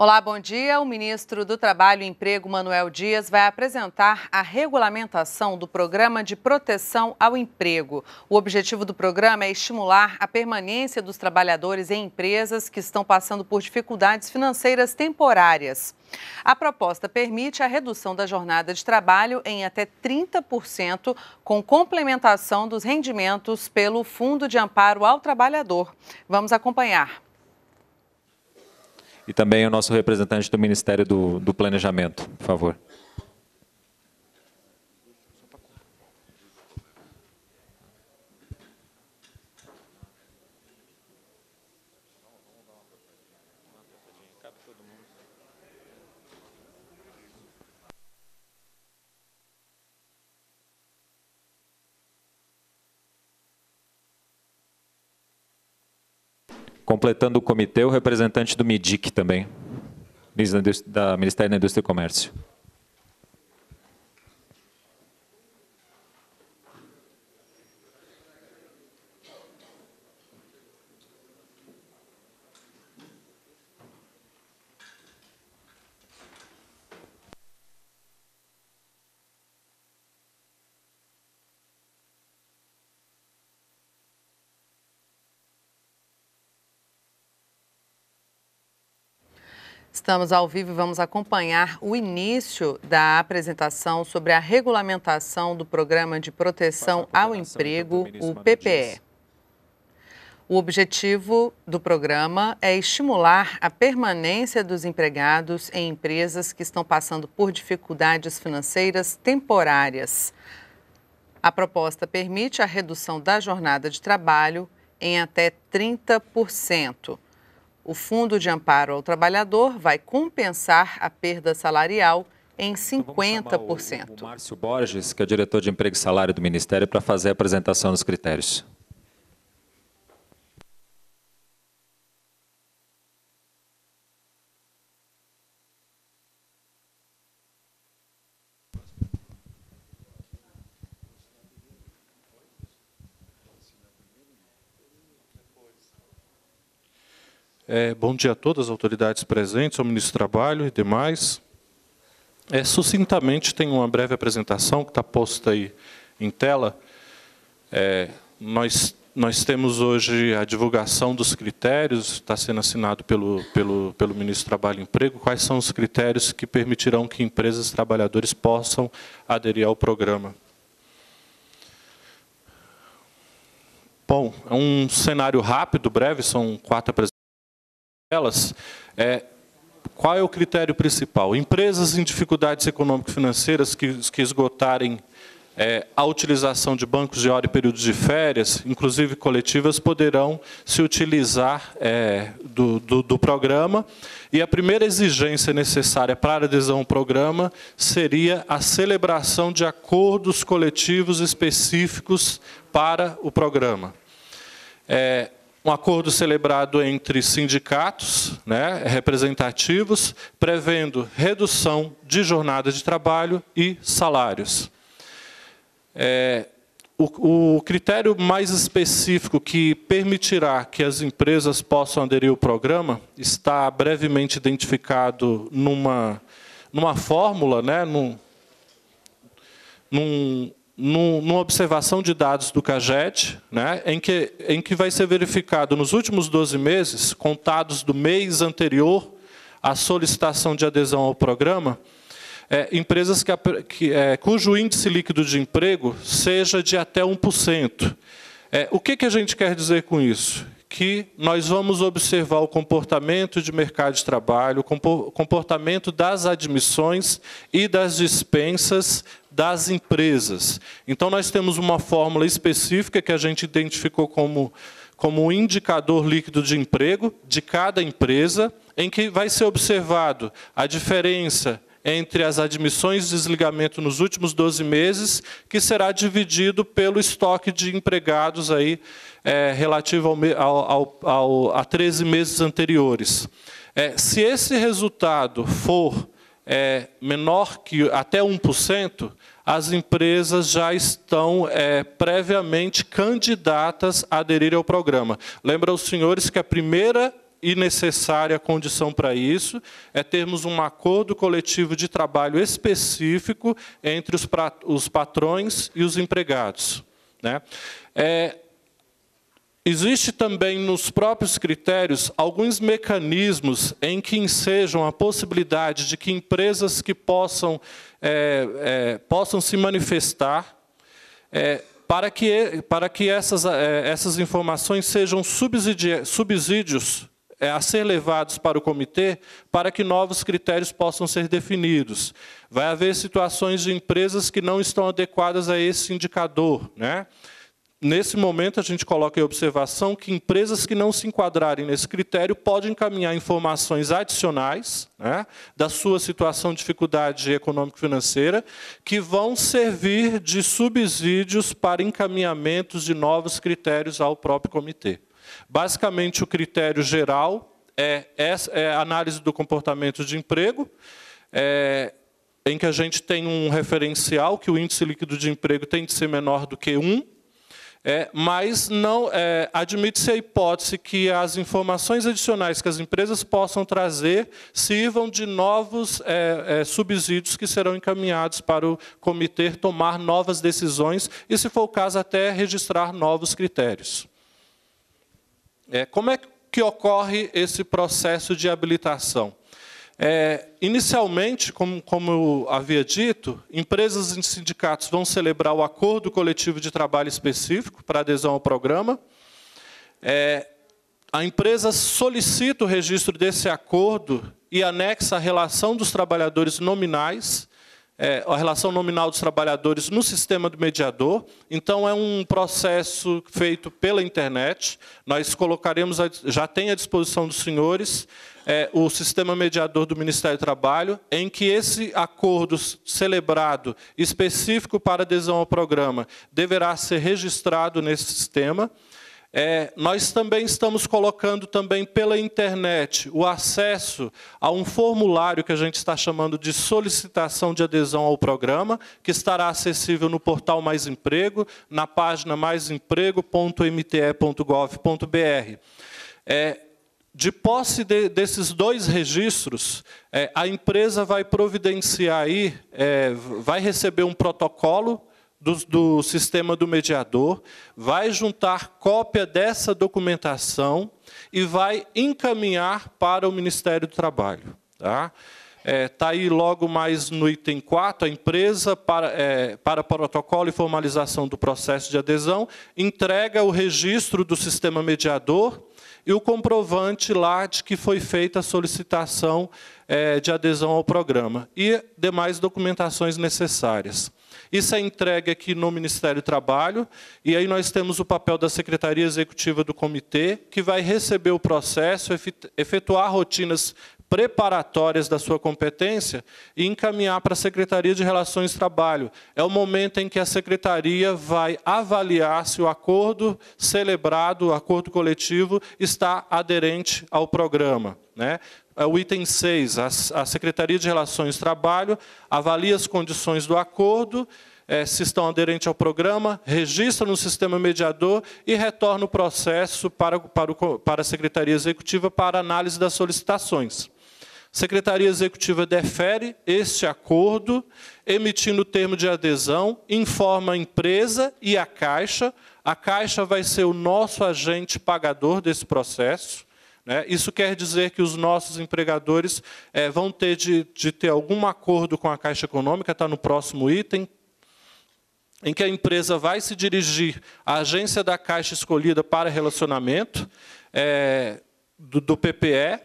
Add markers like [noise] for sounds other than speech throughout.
Olá, bom dia. O ministro do Trabalho e Emprego, Manuel Dias, vai apresentar a regulamentação do Programa de Proteção ao Emprego. O objetivo do programa é estimular a permanência dos trabalhadores em empresas que estão passando por dificuldades financeiras temporárias. A proposta permite a redução da jornada de trabalho em até 30%, com complementação dos rendimentos pelo Fundo de Amparo ao Trabalhador. Vamos acompanhar e também o nosso representante do Ministério do, do Planejamento, por favor. Completando o comitê, o representante do MIDIC também, da Ministério da Indústria e Comércio. Estamos ao vivo e vamos acompanhar o início da apresentação sobre a regulamentação do Programa de Proteção ao Emprego, o PPE. O objetivo do programa é estimular a permanência dos empregados em empresas que estão passando por dificuldades financeiras temporárias. A proposta permite a redução da jornada de trabalho em até 30%. O Fundo de Amparo ao Trabalhador vai compensar a perda salarial em 50%. Então o, o Márcio Borges, que é diretor de Emprego e Salário do Ministério, para fazer a apresentação dos critérios. É, bom dia a todas as autoridades presentes, ao ministro do Trabalho e demais. É, sucintamente, tem uma breve apresentação que está posta aí em tela. É, nós, nós temos hoje a divulgação dos critérios, está sendo assinado pelo, pelo, pelo ministro do Trabalho e Emprego, quais são os critérios que permitirão que empresas e trabalhadores possam aderir ao programa. Bom, é um cenário rápido, breve, são quatro apresentações elas, é, qual é o critério principal? Empresas em dificuldades econômico-financeiras que, que esgotarem é, a utilização de bancos de hora e períodos de férias, inclusive coletivas, poderão se utilizar é, do, do, do, programa. E a primeira exigência necessária para a adesão ao programa seria a celebração de acordos coletivos específicos para o programa. É, um acordo celebrado entre sindicatos né, representativos, prevendo redução de jornada de trabalho e salários. É, o, o, critério mais específico que permitirá que as empresas possam aderir ao programa está brevemente identificado numa, numa fórmula, né, num, num, numa observação de dados do CAGED, né, em, que, em que vai ser verificado nos últimos 12 meses, contados do mês anterior à solicitação de adesão ao programa, é, empresas que, que, é, cujo índice líquido de emprego seja de até 1%. É, o que, que a gente quer dizer com isso? que nós vamos observar o comportamento de mercado de trabalho, o comportamento das admissões e das dispensas das empresas. Então, nós temos uma fórmula específica que a gente identificou como, como um indicador líquido de emprego de cada empresa, em que vai ser observado a diferença entre as admissões de desligamento nos últimos 12 meses, que será dividido pelo estoque de empregados aí, é, relativo ao, ao, ao, a 13 meses anteriores. É, se esse resultado for é, menor que até 1%, as empresas já estão é, previamente candidatas a aderir ao programa. Lembra os senhores que a primeira e necessária condição para isso é termos um acordo coletivo de trabalho específico entre os, patrões e os empregados. Né? É, Existe também nos próprios critérios alguns mecanismos em que ensejam a possibilidade de que empresas que possam, é, é, possam se manifestar é, para que, para que essas, é, essas informações sejam subsídios é, a ser levados para o comitê para que novos critérios possam ser definidos. Vai haver situações de empresas que não estão adequadas a esse indicador. Né? Nesse momento, a gente coloca em observação que empresas que não se enquadrarem nesse critério podem encaminhar informações adicionais né, da sua situação de dificuldade econômico-financeira, que vão servir de subsídios para encaminhamentos de novos critérios ao próprio comitê. Basicamente, o critério geral é, é análise do comportamento de emprego, é, em que a gente tem um referencial que o índice líquido de emprego tem de ser menor do que 1, é, mas não é, admite-se a hipótese que as informações adicionais que as empresas possam trazer sirvam de novos é, é, subsídios que serão encaminhados para o comitê tomar novas decisões e, se for o caso, até registrar novos critérios. É, como é que ocorre esse processo de habilitação? É, inicialmente, como, como eu havia dito, empresas e sindicatos vão celebrar o acordo coletivo de trabalho específico para adesão ao programa. É, a empresa solicita o registro desse acordo e anexa a relação dos trabalhadores nominais, é, a relação nominal dos trabalhadores no sistema do mediador. Então, é um processo feito pela internet. Nós colocaremos, já tem à disposição dos senhores, é, o sistema mediador do Ministério do Trabalho, em que esse acordo celebrado específico para adesão ao programa deverá ser registrado nesse sistema. É, nós também estamos colocando também pela internet o acesso a um formulário que a gente está chamando de solicitação de adesão ao programa, que estará acessível no portal Mais Emprego, na página maisemprego.mte.gov.br. É, de posse de, desses dois registros, é, a empresa vai providenciar aí, é, vai receber um protocolo do, do, sistema do mediador, vai juntar cópia dessa documentação e vai encaminhar para o Ministério do Trabalho. Tá? Está é, tá aí logo mais no item 4, a empresa, para, é, para protocolo e formalização do processo de adesão, entrega o registro do sistema mediador e o comprovante lá de que foi feita a solicitação é, de adesão ao programa e demais documentações necessárias. Isso é entregue aqui no Ministério do Trabalho, e aí nós temos o papel da Secretaria Executiva do Comitê, que vai receber o processo, efetuar rotinas preparatórias da sua competência e encaminhar para a Secretaria de Relações de Trabalho. É o momento em que a Secretaria vai avaliar se o acordo celebrado, o acordo coletivo, está aderente ao programa. Né? É o item 6, a Secretaria de Relações de Trabalho avalia as condições do acordo, é, se estão aderentes ao programa, registra no sistema mediador e retorna o processo para, para, o, para a Secretaria Executiva para análise das solicitações. Secretaria Executiva defere este acordo, emitindo o termo de adesão, informa a empresa e a Caixa. A Caixa vai ser o nosso agente pagador desse processo. Né? Isso quer dizer que os nossos empregadores é, vão ter de, de ter algum acordo com a Caixa Econômica, está no próximo item, em que a empresa vai se dirigir à agência da Caixa escolhida para relacionamento é, do, do PPE,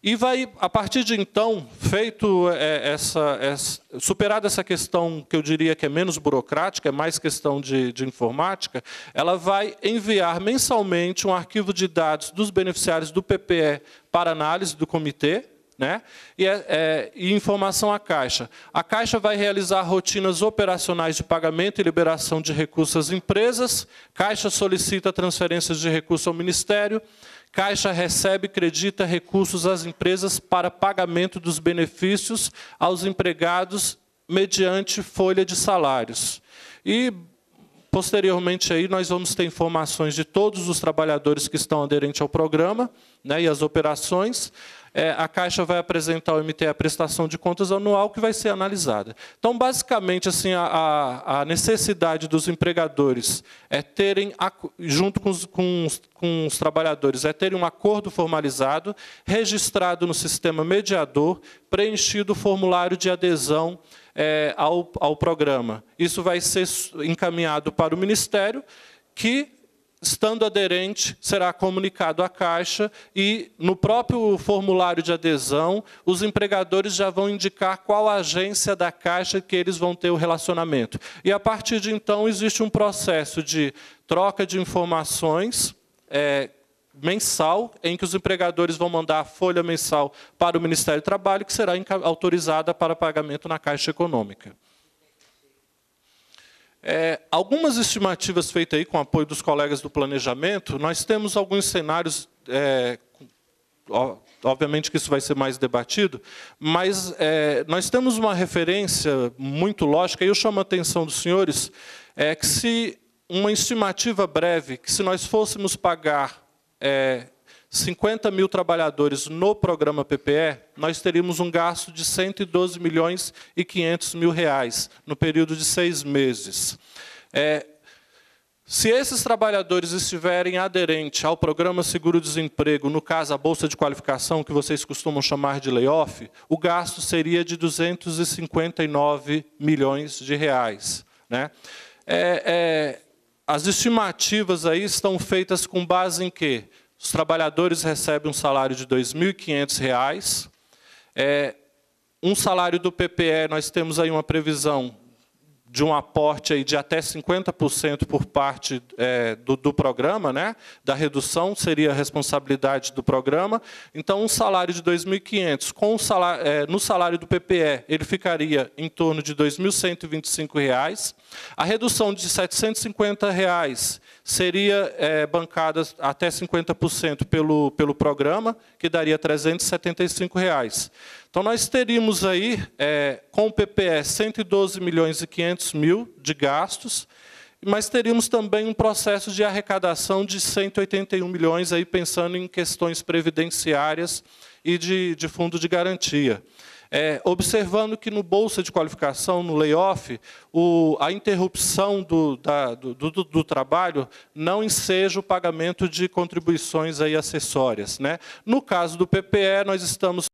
e vai, a partir de então, feito é, essa, essa, superada essa questão que eu diria que é menos burocrática, é mais questão de, de informática, ela vai enviar mensalmente um arquivo de dados dos beneficiários do PPE para análise do comitê, né? E, é, é, e, informação à Caixa. A Caixa vai realizar rotinas operacionais de pagamento e liberação de recursos às empresas. Caixa solicita transferências de recursos ao Ministério. Caixa recebe e credita recursos às empresas para pagamento dos benefícios aos empregados mediante folha de salários. E posteriormente aí nós vamos ter informações de todos os trabalhadores que estão aderentes ao programa né, e as operações. É, a Caixa vai apresentar ao MT a prestação de contas anual que vai ser analisada. Então, basicamente, assim, a, a necessidade dos empregadores é terem, junto com os, com, os, com os trabalhadores, é terem um acordo formalizado, registrado no sistema mediador, preenchido o formulário de adesão é, ao, ao programa. Isso vai ser encaminhado para o Ministério, que estando aderente, será comunicado à Caixa e, no próprio formulário de adesão, os empregadores já vão indicar qual agência da Caixa que eles vão ter o relacionamento. E, a partir de então, existe um processo de troca de informações é, mensal, em que os empregadores vão mandar a folha mensal para o Ministério do Trabalho, que será autorizada para pagamento na Caixa Econômica. É, algumas estimativas feitas aí com apoio dos colegas do planejamento, nós temos alguns cenários, é, obviamente que isso vai ser mais debatido, mas é, nós temos uma referência muito lógica, e eu chamo a atenção dos senhores, é que se uma estimativa breve, que se nós fôssemos pagar é, 50 mil trabalhadores no programa PPE, nós teríamos um gasto de 112 milhões e 500 mil reais no período de seis meses. É, se esses trabalhadores estiverem aderentes ao programa seguro-desemprego, no caso a bolsa de qualificação, que vocês costumam chamar de layoff, o gasto seria de 259 milhões de reais. Né? É, é, as estimativas aí estão feitas com base em quê? Os trabalhadores recebem um salário de R$ 2.500. É, um salário do PPE, nós temos aí uma previsão de um aporte aí de até 50% por parte é, do, do, programa, né? da redução, seria a responsabilidade do programa. Então, um salário de 2.500, com salário, é, no salário do PPE, ele ficaria em torno de R$ 2.125. A redução de 750 reais seria é, bancada até 50% pelo, pelo programa, que daria 375 reais. Então, nós teríamos aí, é, com o PPE, 112 milhões e 500 mil de gastos, mas teríamos também um processo de arrecadação de 181 milhões, aí pensando em questões previdenciárias e de, de fundo de garantia. É, observando que no Bolsa de Qualificação, no layoff, o, a interrupção do, da, do, do, do, trabalho não enseja o pagamento de contribuições aí acessórias. Né? No caso do PPE, nós estamos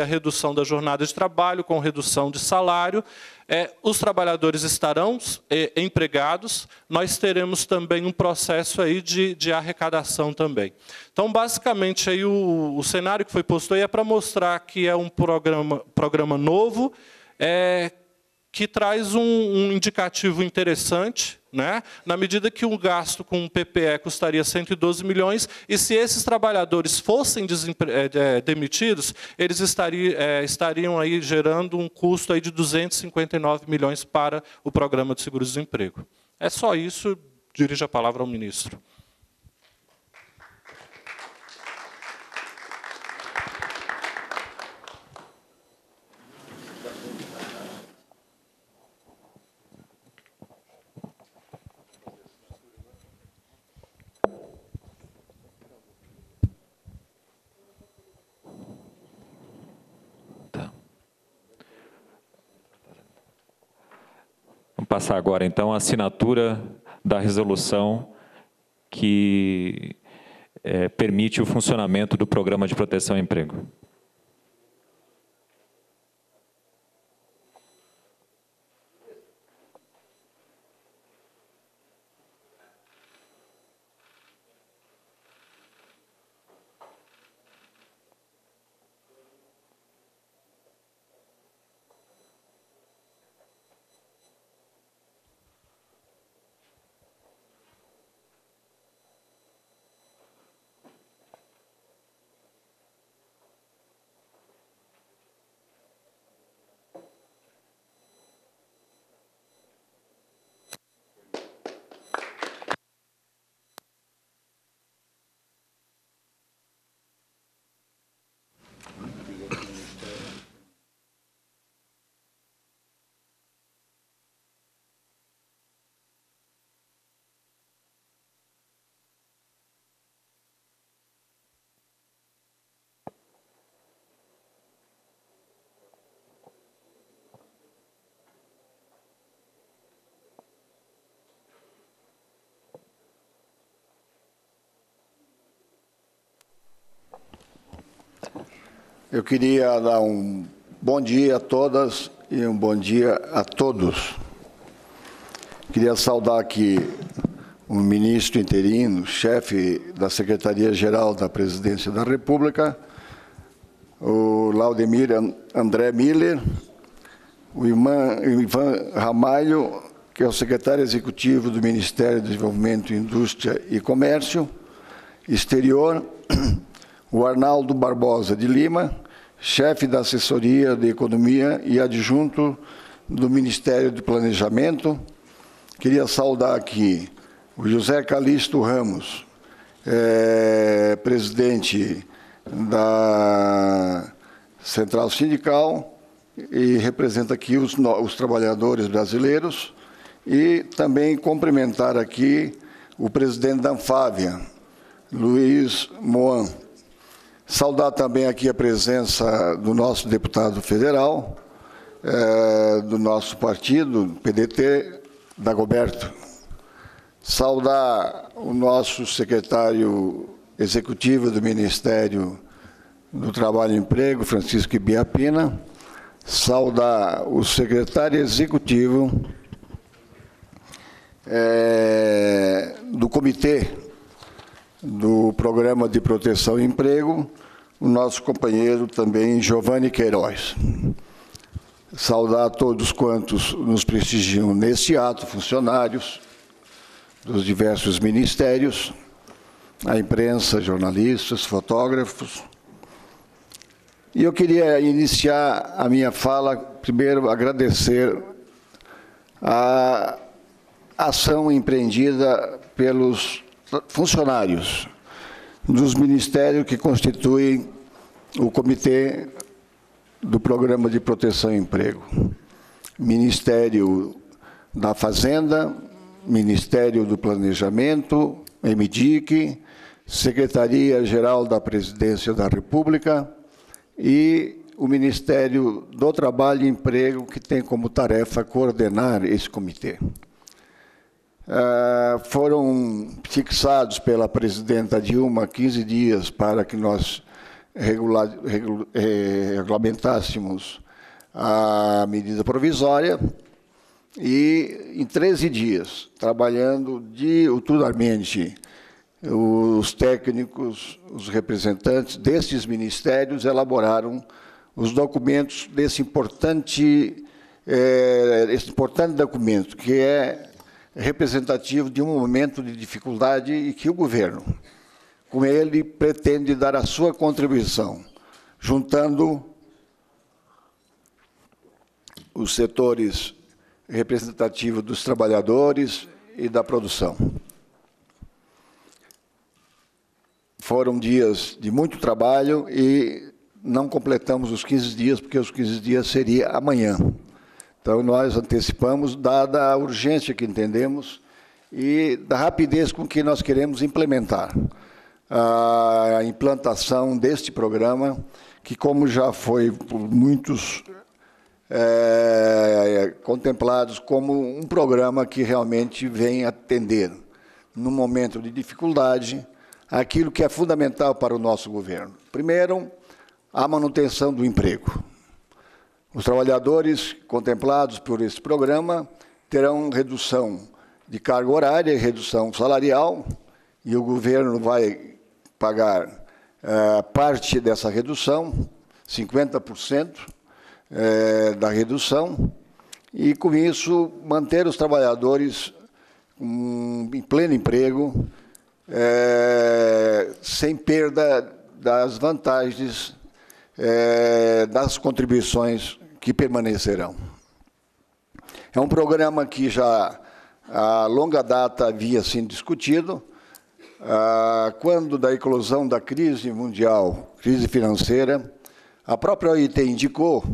a redução da jornada de trabalho com redução de salário. É, os trabalhadores estarão é, empregados, nós teremos também um processo aí de, de arrecadação também. Então, basicamente, aí o, o cenário que foi posto aí é para mostrar que é um programa, programa novo, é, que traz um, um indicativo interessante, né? na medida que um gasto com um PPE custaria 112 milhões, e se esses trabalhadores fossem é, é, demitidos, eles estariam, é, estariam aí gerando um custo aí de 259 milhões para o programa de seguro-desemprego. É só isso, dirijo a palavra ao ministro. Passar agora, então, a assinatura da resolução que é, permite o funcionamento do Programa de Proteção ao Emprego. Eu queria dar um bom dia a todas e um bom dia a todos. Queria saudar aqui o ministro interino, chefe da Secretaria-Geral da Presidência da República, o Laudemir André Miller, o Ivan Ramalho, que é o secretário executivo do Ministério do Desenvolvimento, Indústria e Comércio Exterior, o Arnaldo Barbosa de Lima, chefe da assessoria de economia e adjunto do Ministério do Planejamento. Queria saudar aqui o José Calixto Ramos, é, presidente da Central Sindical e representa aqui os, os trabalhadores brasileiros e também cumprimentar aqui o presidente da Anfávia, Luiz Moan. Saudar também aqui a presença do nosso deputado federal, é, do nosso partido, PDT, Dagoberto. Saudar o nosso secretário executivo do Ministério do Trabalho e Emprego, Francisco Ibiapina. Saudar o secretário executivo é, do Comitê do Programa de Proteção e Emprego, o nosso companheiro também Giovanni Queiroz. Saudar a todos quantos nos prestigiam neste ato, funcionários dos diversos ministérios, a imprensa, jornalistas, fotógrafos. E eu queria iniciar a minha fala, primeiro, agradecer a ação empreendida pelos funcionários dos ministérios que constituem o Comitê do Programa de Proteção e Emprego. Ministério da Fazenda, Ministério do Planejamento, MDIC, Secretaria-Geral da Presidência da República e o Ministério do Trabalho e Emprego, que tem como tarefa coordenar esse comitê. Uh, foram fixados pela presidenta Dilma 15 dias para que nós regular, regul, eh, regulamentássemos a medida provisória e em 13 dias, trabalhando diuturnamente, os técnicos, os representantes destes ministérios elaboraram os documentos desse importante, eh, esse importante documento, que é representativo de um momento de dificuldade e que o governo, com ele, pretende dar a sua contribuição, juntando os setores representativos dos trabalhadores e da produção. Foram dias de muito trabalho e não completamos os 15 dias, porque os 15 dias seria amanhã. Então, nós antecipamos, dada a urgência que entendemos e da rapidez com que nós queremos implementar a implantação deste programa, que, como já foi por muitos é, contemplados como um programa que realmente vem atender, no momento de dificuldade, aquilo que é fundamental para o nosso governo. Primeiro, a manutenção do emprego. Os trabalhadores contemplados por esse programa terão redução de carga horária e redução salarial, e o governo vai pagar uh, parte dessa redução, 50% uh, da redução, e com isso manter os trabalhadores um, em pleno emprego, uh, sem perda das vantagens das contribuições que permanecerão. É um programa que já a longa data havia sido discutido. Ah, quando da eclosão da crise mundial, crise financeira, a própria OIT indicou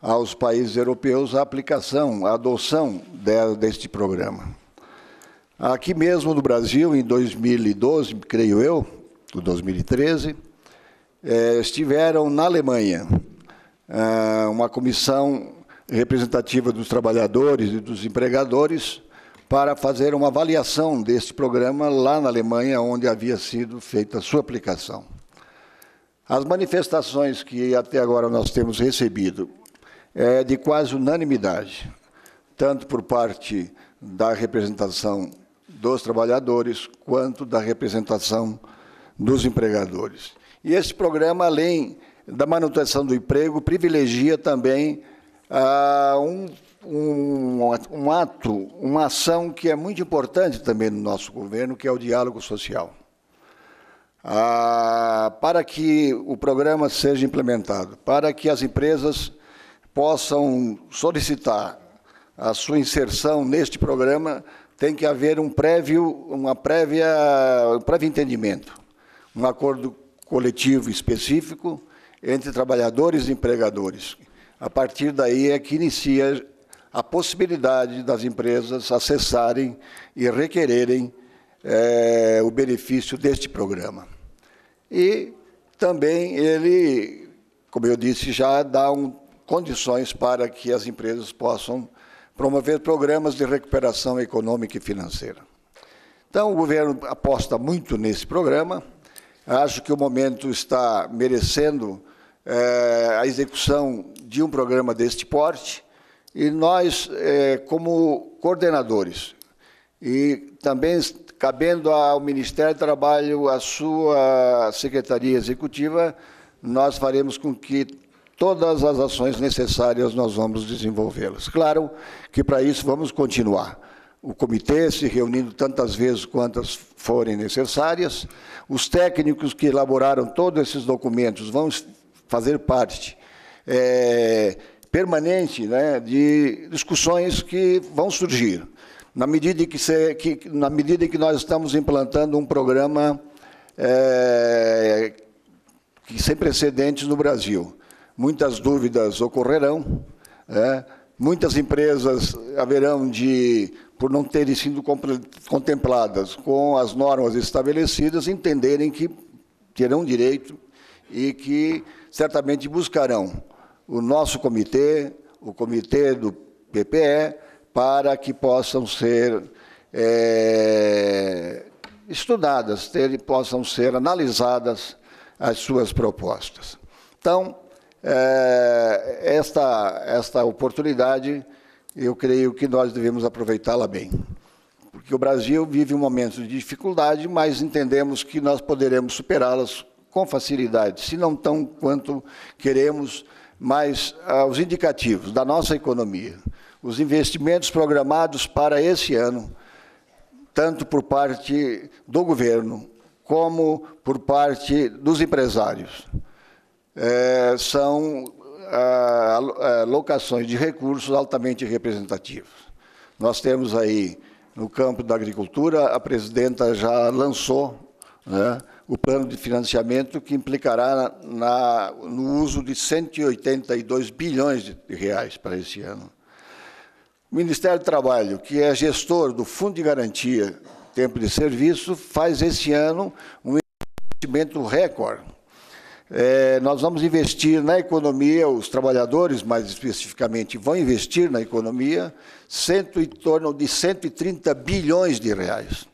aos países europeus a aplicação, a adoção deste programa. Aqui mesmo no Brasil, em 2012, creio eu, 2013, eh, estiveram na Alemanha uma comissão representativa dos trabalhadores e dos empregadores para fazer uma avaliação deste programa lá na Alemanha, onde havia sido feita a sua aplicação. As manifestações que até agora nós temos recebido é de quase unanimidade, tanto por parte da representação dos trabalhadores quanto da representação dos empregadores. E esse programa, além da manutenção do emprego, privilegia também ah, um, um, um ato, uma ação que é muito importante também no nosso governo, que é o diálogo social. Ah, para que o programa seja implementado, para que as empresas possam solicitar a sua inserção neste programa, tem que haver um prévio, uma prévia, um prévio entendimento, um acordo coletivo específico entre trabalhadores e empregadores. A partir daí é que inicia a possibilidade das empresas acessarem e requererem é, o benefício deste programa. E também ele, como eu disse, já dá um, condições para que as empresas possam promover programas de recuperação econômica e financeira. Então, o governo aposta muito nesse programa. Acho que o momento está merecendo é, a execução de um programa deste porte e nós, é, como coordenadores, e também cabendo ao Ministério do Trabalho, a sua Secretaria Executiva, nós faremos com que todas as ações necessárias nós vamos desenvolvê-las. Claro que para isso vamos continuar. O comitê se reunindo tantas vezes quantas forem necessárias, os técnicos que elaboraram todos esses documentos vão fazer parte é, permanente né, de discussões que vão surgir. Na medida, que, se, que, na medida que nós estamos implantando um programa é, que sem precedentes no Brasil muitas dúvidas ocorrerão, é, muitas empresas haverão de, por não terem sido contempladas com as normas estabelecidas, entenderem que terão direito e que certamente buscarão o nosso comitê, o comitê do PPE, para que possam ser é, estudadas, ter, possam ser analisadas as suas propostas. Então, é, esta, esta oportunidade, eu creio que nós devemos aproveitá-la bem. Porque o Brasil vive um momento de dificuldade, mas entendemos que nós poderemos superá-las com facilidade, se não tão quanto queremos, mas ah, os indicativos da nossa economia, os investimentos programados para esse ano, tanto por parte do governo como por parte dos empresários é, são ah, ah, locações de recursos altamente representativos. Nós temos aí, no campo da agricultura, a presidenta já lançou né, o plano de financiamento que implicará na, no uso de 182 bilhões de reais para esse ano. O Ministério do Trabalho, que é gestor do Fundo de Garantia Tempo de Serviço, faz esse ano um investimento recorde, é, nós vamos investir na economia, os trabalhadores, mais especificamente, vão investir na economia cento, em torno de 130 bilhões de reais.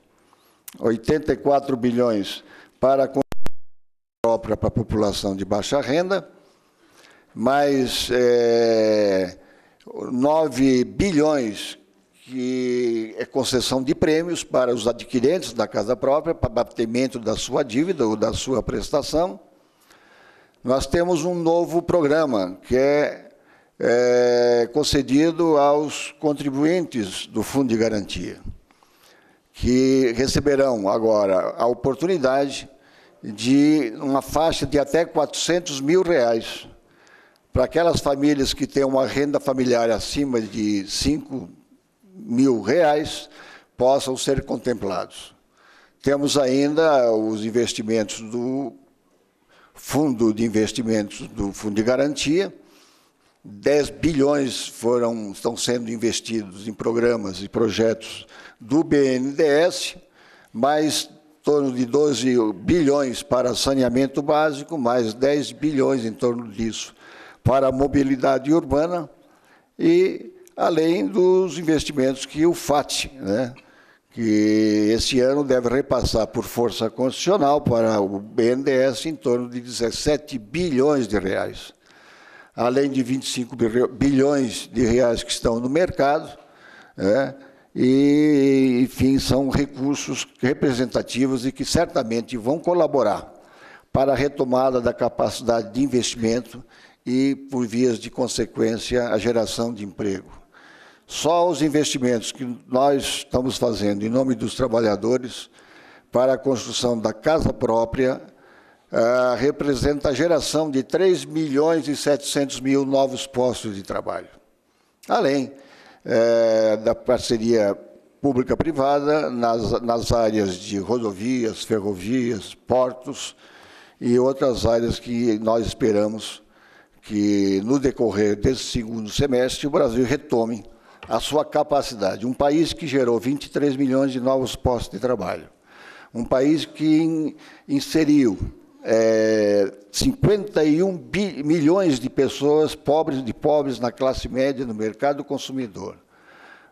84 bilhões para a própria para a população de baixa renda, mais é, 9 bilhões que é concessão de prêmios para os adquirentes da casa própria, para abatimento da sua dívida ou da sua prestação, nós temos um novo programa que é, é concedido aos contribuintes do Fundo de Garantia, que receberão agora a oportunidade de uma faixa de até 400 mil reais para aquelas famílias que têm uma renda familiar acima de 5 mil reais possam ser contemplados. Temos ainda os investimentos do fundo de investimentos do Fundo de Garantia. 10 bilhões foram, estão sendo investidos em programas e projetos do BNDES, mais torno de 12 bilhões para saneamento básico, mais 10 bilhões em torno disso para mobilidade urbana e além dos investimentos que o FAT, né, que esse ano deve repassar por força constitucional para o BNDES em torno de 17 bilhões de reais. Além de 25 bilhões de reais que estão no mercado, né, e, enfim, são recursos representativos e que certamente vão colaborar para a retomada da capacidade de investimento e, por vias de consequência, a geração de emprego. Só os investimentos que nós estamos fazendo em nome dos trabalhadores para a construção da casa própria uh, representa a geração de 3 milhões e 700 mil novos postos de trabalho. Além uh, da parceria pública-privada nas, nas áreas de rodovias, ferrovias, portos e outras áreas que nós esperamos que, no decorrer desse segundo semestre, o Brasil retome a sua capacidade. Um país que gerou 23 milhões de novos postos de trabalho. Um país que inseriu é, 51 bi, milhões de pessoas pobres de pobres na classe média no mercado consumidor.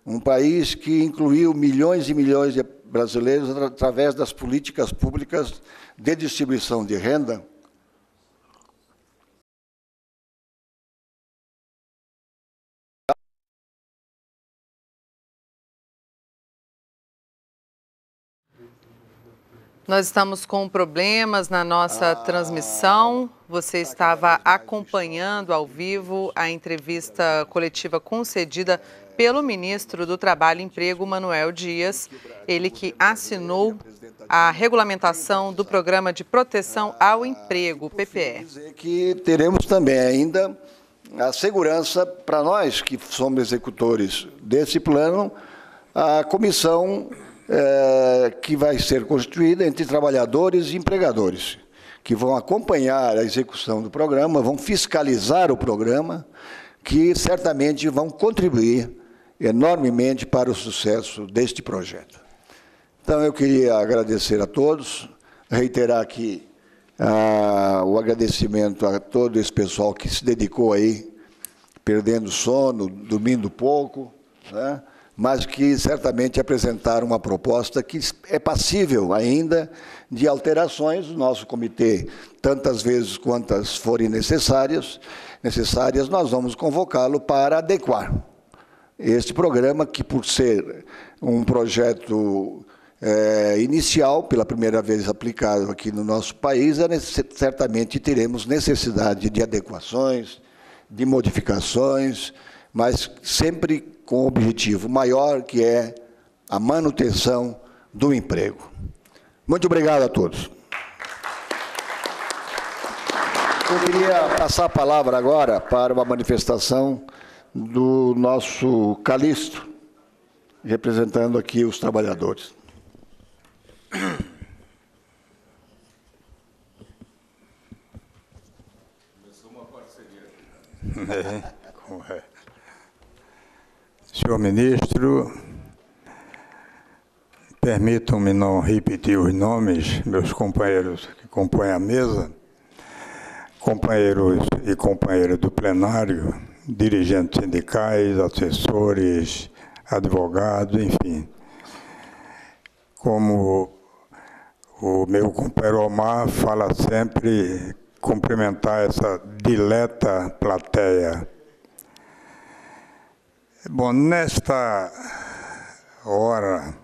Um país que incluiu milhões e milhões de brasileiros através das políticas públicas de distribuição de renda Nós estamos com problemas na nossa ah. transmissão. Você estava acompanhando ao vivo a entrevista coletiva concedida pelo ministro do Trabalho e Emprego, Manuel Dias, ele que assinou a regulamentação do Programa de Proteção ao Emprego, PPE. Que teremos também ainda a segurança para nós que somos executores desse plano, a comissão é, que vai ser constituída entre trabalhadores e empregadores, que vão acompanhar a execução do programa, vão fiscalizar o programa, que certamente vão contribuir enormemente para o sucesso deste projeto. Então, eu queria agradecer a todos, reiterar aqui ah, o agradecimento a todo esse pessoal que se dedicou aí, perdendo sono, dormindo pouco, né? Mas que certamente apresentaram uma proposta que é passível ainda de alterações. O nosso comitê, tantas vezes quantas forem necessárias, necessárias nós vamos convocá-lo para adequar este programa, que por ser um projeto é, inicial, pela primeira vez aplicado aqui no nosso país, é, certamente teremos necessidade de adequações, de modificações, mas sempre com um objetivo maior, que é a manutenção do emprego. Muito obrigado a todos. Eu queria passar a palavra agora para uma manifestação do nosso Calixto, representando aqui os trabalhadores. Começou uma parceria. É, correto. [laughs] Senhor ministro, permitam-me não repetir os nomes, meus companheiros que compõem a mesa, companheiros e companheiras do plenário, dirigentes sindicais, assessores, advogados, enfim. Como o meu companheiro Omar fala sempre, cumprimentar essa dileta plateia Bom, nesta hora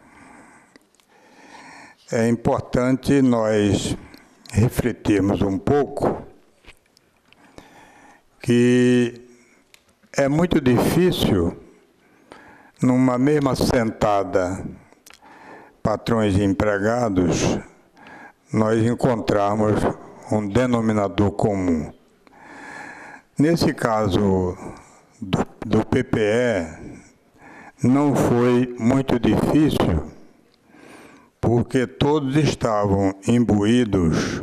é importante nós refletirmos um pouco que é muito difícil numa mesma sentada patrões e empregados nós encontrarmos um denominador comum. Nesse caso do, do PPE não foi muito difícil, porque todos estavam imbuídos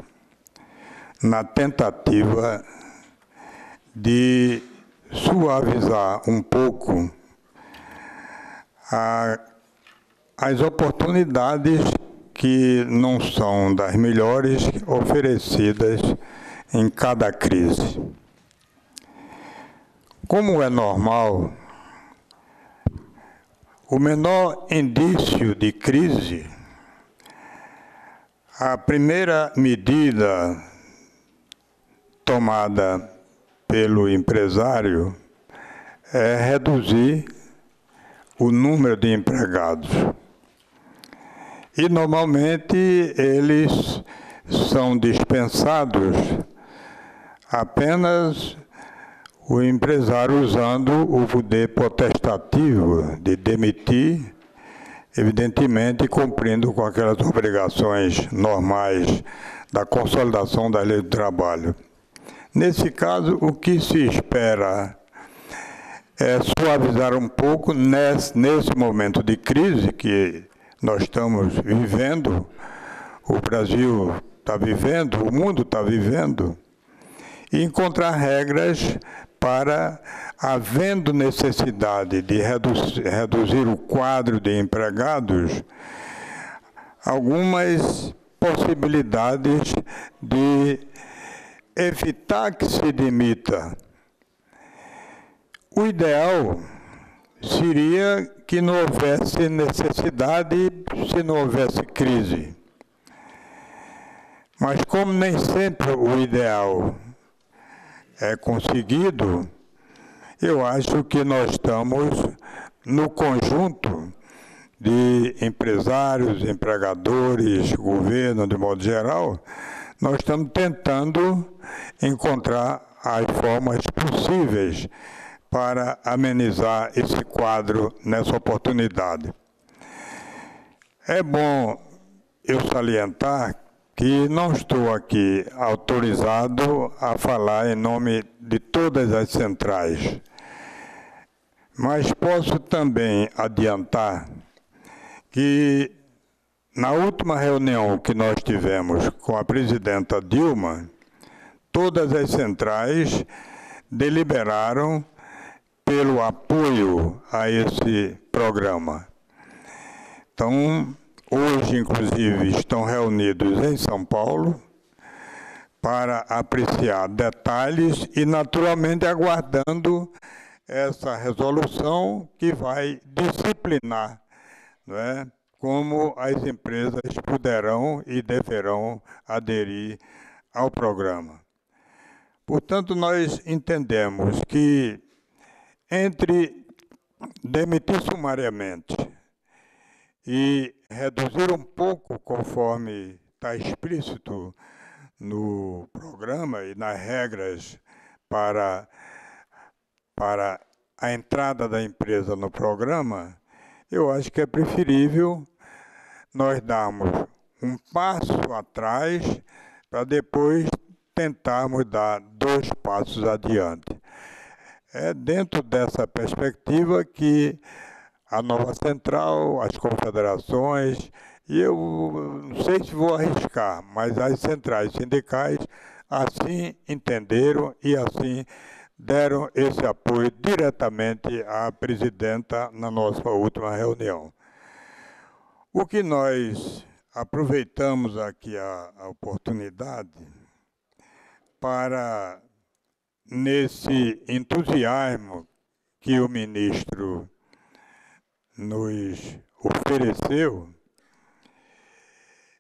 na tentativa de suavizar um pouco a, as oportunidades que não são das melhores oferecidas em cada crise. Como é normal, o menor indício de crise, a primeira medida tomada pelo empresário é reduzir o número de empregados. E normalmente eles são dispensados apenas o empresário usando o poder potestativo de demitir, evidentemente cumprindo com aquelas obrigações normais da consolidação da lei do trabalho. Nesse caso, o que se espera é suavizar um pouco nesse, nesse momento de crise que nós estamos vivendo, o Brasil está vivendo, o mundo está vivendo, e encontrar regras para, havendo necessidade de reduzir, reduzir o quadro de empregados, algumas possibilidades de evitar que se demita. O ideal seria que não houvesse necessidade se não houvesse crise. Mas como nem sempre o ideal é conseguido, eu acho que nós estamos no conjunto de empresários, empregadores, governo, de modo geral, nós estamos tentando encontrar as formas possíveis para amenizar esse quadro nessa oportunidade. É bom eu salientar que não estou aqui autorizado a falar em nome de todas as centrais, mas posso também adiantar que na última reunião que nós tivemos com a presidenta Dilma, todas as centrais deliberaram pelo apoio a esse programa. Então, hoje, inclusive, estão reunidos em São Paulo para apreciar detalhes e, naturalmente, aguardando essa resolução que vai disciplinar não é? como as empresas poderão e deverão aderir ao programa. Portanto, nós entendemos que entre demitir sumariamente e reduzir um pouco, conforme está explícito no programa e nas regras para, para a entrada da empresa no programa, eu acho que é preferível nós darmos um passo atrás para depois tentarmos dar dois passos adiante. É dentro dessa perspectiva que a nova central, as confederações, e eu não sei se vou arriscar, mas as centrais sindicais assim entenderam e assim deram esse apoio diretamente à presidenta na nossa última reunião. O que nós aproveitamos aqui a, a oportunidade para nesse entusiasmo que o ministro nos ofereceu,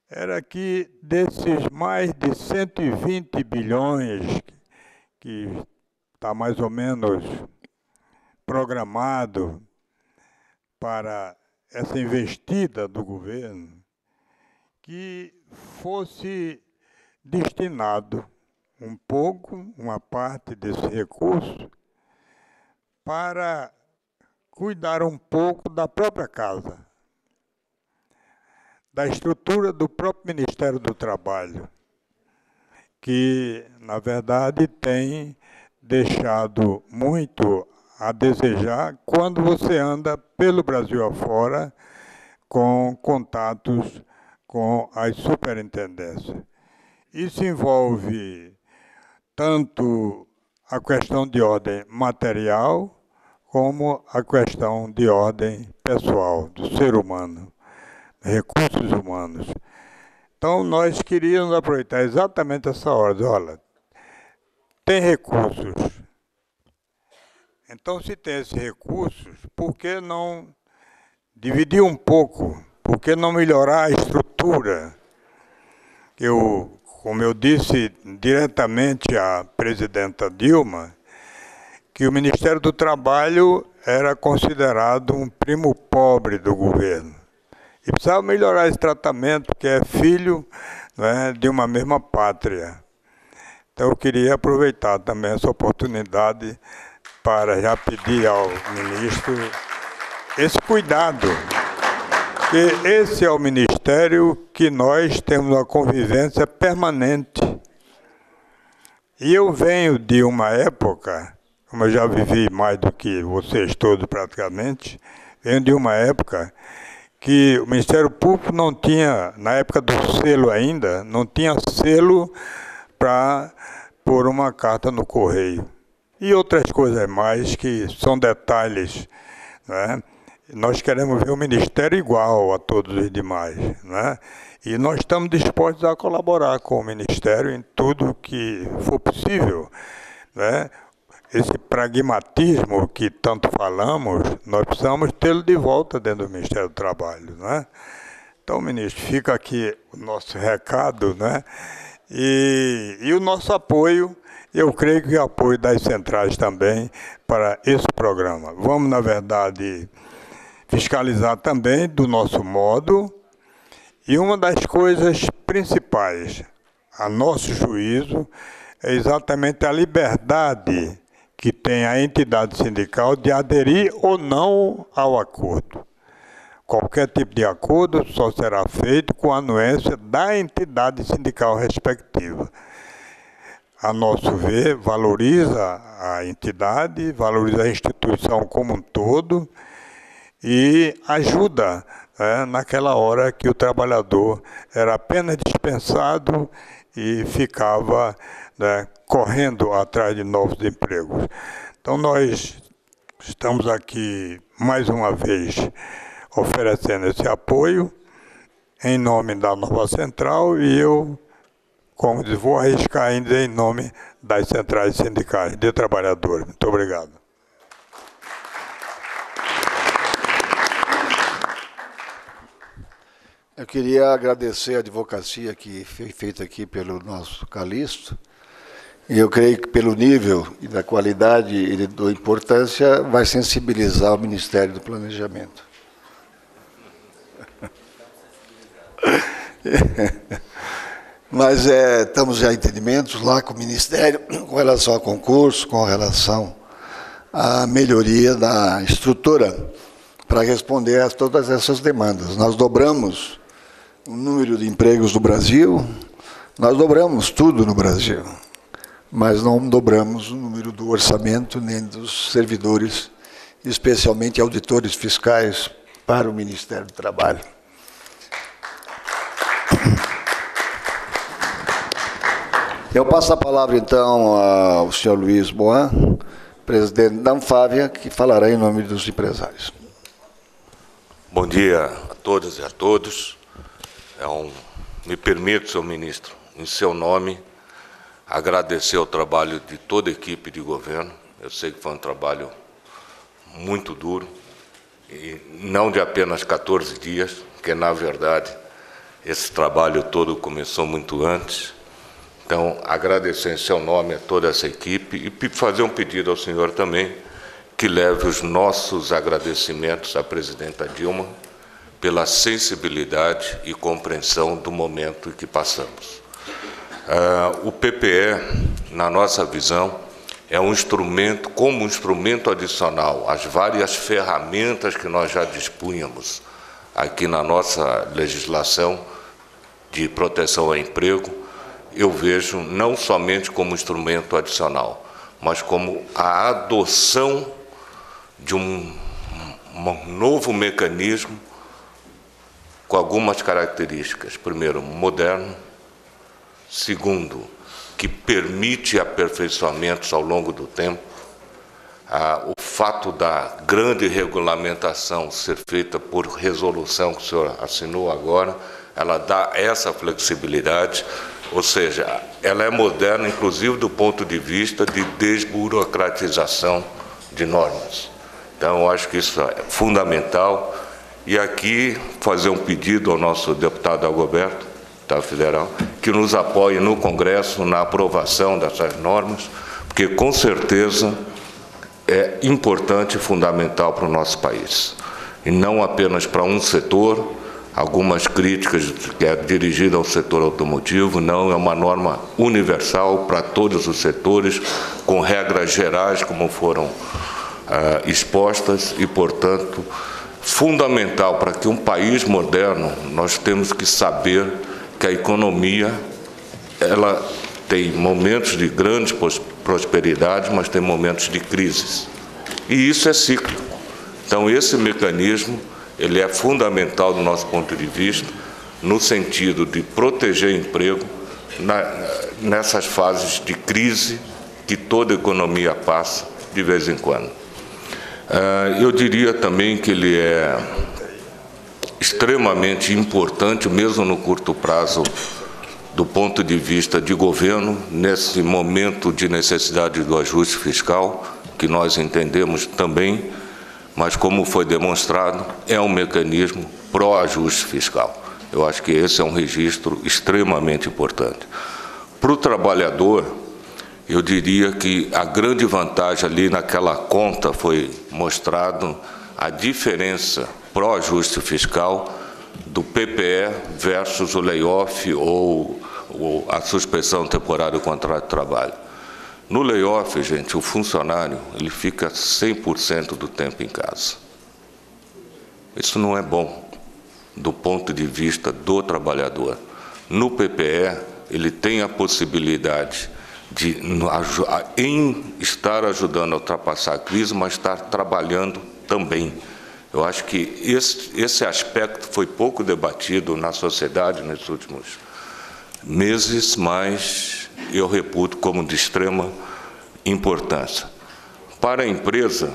era que desses mais de 120 bilhões que está mais ou menos programado para essa investida do governo, que fosse destinado um pouco, uma parte desse recurso, para cuidar um pouco da própria casa, da estrutura do próprio Ministério do Trabalho, que, na verdade, tem deixado muito a desejar quando você anda pelo Brasil afora com contatos com as superintendências. Isso envolve tanto a questão de ordem material, como a questão de ordem pessoal, do ser humano, recursos humanos. Então, nós queríamos aproveitar exatamente essa ordem. Olha, tem recursos. Então, se tem esses recursos, por que não dividir um pouco, por que não melhorar a estrutura? Eu, como eu disse diretamente à presidenta Dilma, que o Ministério do Trabalho era considerado um primo pobre do governo. E precisava melhorar esse tratamento, porque é filho né, de uma mesma pátria. Então eu queria aproveitar também essa oportunidade para já pedir ao ministro esse cuidado, que esse é o ministério que nós temos uma convivência permanente. E eu venho de uma época como eu já vivi mais do que vocês todos praticamente, venho de uma época que o Ministério Público não tinha, na época do selo ainda, não tinha selo para pôr uma carta no correio. E outras coisas mais que são detalhes. Né? Nós queremos ver o Ministério igual a todos os demais. Né? E nós estamos dispostos a colaborar com o Ministério em tudo que for possível. Né? Esse pragmatismo que tanto falamos, nós precisamos tê-lo de volta dentro do Ministério do Trabalho, né? Então, ministro, fica aqui o nosso recado, né? E, e o nosso apoio, eu creio que o apoio das centrais também para esse programa. Vamos, na verdade, fiscalizar também do nosso modo. E uma das coisas principais, a nosso juízo, é exatamente a liberdade que tem a entidade sindical de aderir ou não ao acordo. Qualquer tipo de acordo só será feito com a anuência da entidade sindical respectiva. A nosso ver, valoriza a entidade, valoriza a instituição como um todo e ajuda né, naquela hora que o trabalhador era apenas dispensado e ficava né, correndo atrás de novos empregos. Então, nós estamos aqui mais uma vez oferecendo esse apoio em nome da nova central e eu, como diz, vou arriscar ainda em nome das centrais sindicais de trabalhadores. Muito obrigado. Eu queria agradecer a advocacia que foi feita aqui pelo nosso Calixto. Eu creio que pelo nível e da qualidade e da importância vai sensibilizar o Ministério do Planejamento. [laughs] Mas é, estamos já em entendimentos lá com o Ministério com relação ao concurso, com relação à melhoria da estrutura para responder a todas essas demandas. Nós dobramos o número de empregos do Brasil, nós dobramos tudo no Brasil mas não dobramos o número do orçamento nem dos servidores, especialmente auditores fiscais para o Ministério do Trabalho. Eu passo a palavra então ao senhor Luiz Boan, presidente da Anfávia, que falará em nome dos empresários. Bom dia a todas e a todos. É um, me permito, senhor ministro, em seu nome, agradecer o trabalho de toda a equipe de governo. Eu sei que foi um trabalho muito duro, e não de apenas 14 dias, porque, na verdade, esse trabalho todo começou muito antes. Então, agradecer em seu nome a toda essa equipe e fazer um pedido ao senhor também que leve os nossos agradecimentos à presidenta Dilma pela sensibilidade e compreensão do momento em que passamos. Uh, o PPE, na nossa visão, é um instrumento, como um instrumento adicional às várias ferramentas que nós já dispunhamos aqui na nossa legislação de proteção ao emprego, eu vejo não somente como instrumento adicional, mas como a adoção de um, um novo mecanismo com algumas características. Primeiro, moderno, Segundo, que permite aperfeiçoamentos ao longo do tempo. Ah, o fato da grande regulamentação ser feita por resolução que o senhor assinou agora, ela dá essa flexibilidade, ou seja, ela é moderna, inclusive do ponto de vista de desburocratização de normas. Então, acho que isso é fundamental E aqui fazer um pedido ao nosso deputado Alberto, deputado federal, que nos apoie no Congresso na aprovação dessas normas, porque com certeza é importante e fundamental para o nosso país. E não apenas para um setor, algumas críticas que é dirigida ao setor automotivo, não é uma norma universal para todos os setores, com regras gerais como foram ah, expostas e, portanto, fundamental para que um país moderno, nós temos que saber que a economia ela tem momentos de grande prosperidade, mas tem momentos de crises. E isso é cíclico. Então, esse mecanismo ele é fundamental do nosso ponto de vista, no sentido de proteger emprego na, nessas fases de crise que toda economia passa de vez em quando. Uh, eu diria também que ele é extremamente importante, mesmo no curto prazo, do ponto de vista de governo, nesse momento de necessidade do ajuste fiscal, que nós entendemos também mas como foi demonstrado, é um mecanismo pró-ajuste fiscal. Eu acho que esse é um registro extremamente importante. Para o trabalhador, eu diria que a grande vantagem ali naquela conta foi mostrado a diferença pró-ajuste fiscal do PPE versus o layoff ou, ou a suspensão temporária do contrato de trabalho. No layoff, gente, o funcionário ele fica 100% do tempo em casa. Isso não é bom do ponto de vista do trabalhador. No PPE, ele tem a possibilidade de em estar ajudando a ultrapassar a crise, mas estar trabalhando também. Eu acho que esse, esse aspecto foi pouco debatido na sociedade nesses últimos meses, mas eu reputo como de extrema importância. Para a empresa,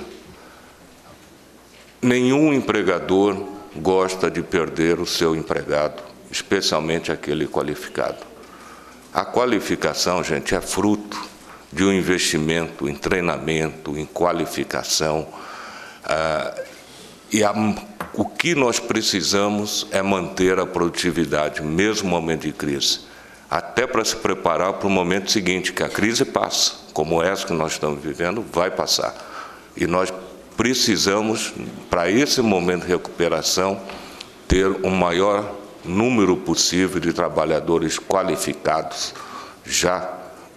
nenhum empregador gosta de perder o seu empregado, especialmente aquele qualificado. A qualificação, gente, é fruto de um investimento em treinamento, em qualificação. Ah, e a, o que nós precisamos é manter a produtividade, mesmo no momento de crise até para se preparar para o momento seguinte, que a crise passa, como essa que nós estamos vivendo, vai passar. E nós precisamos, para esse momento de recuperação, ter um maior número possível de trabalhadores qualificados já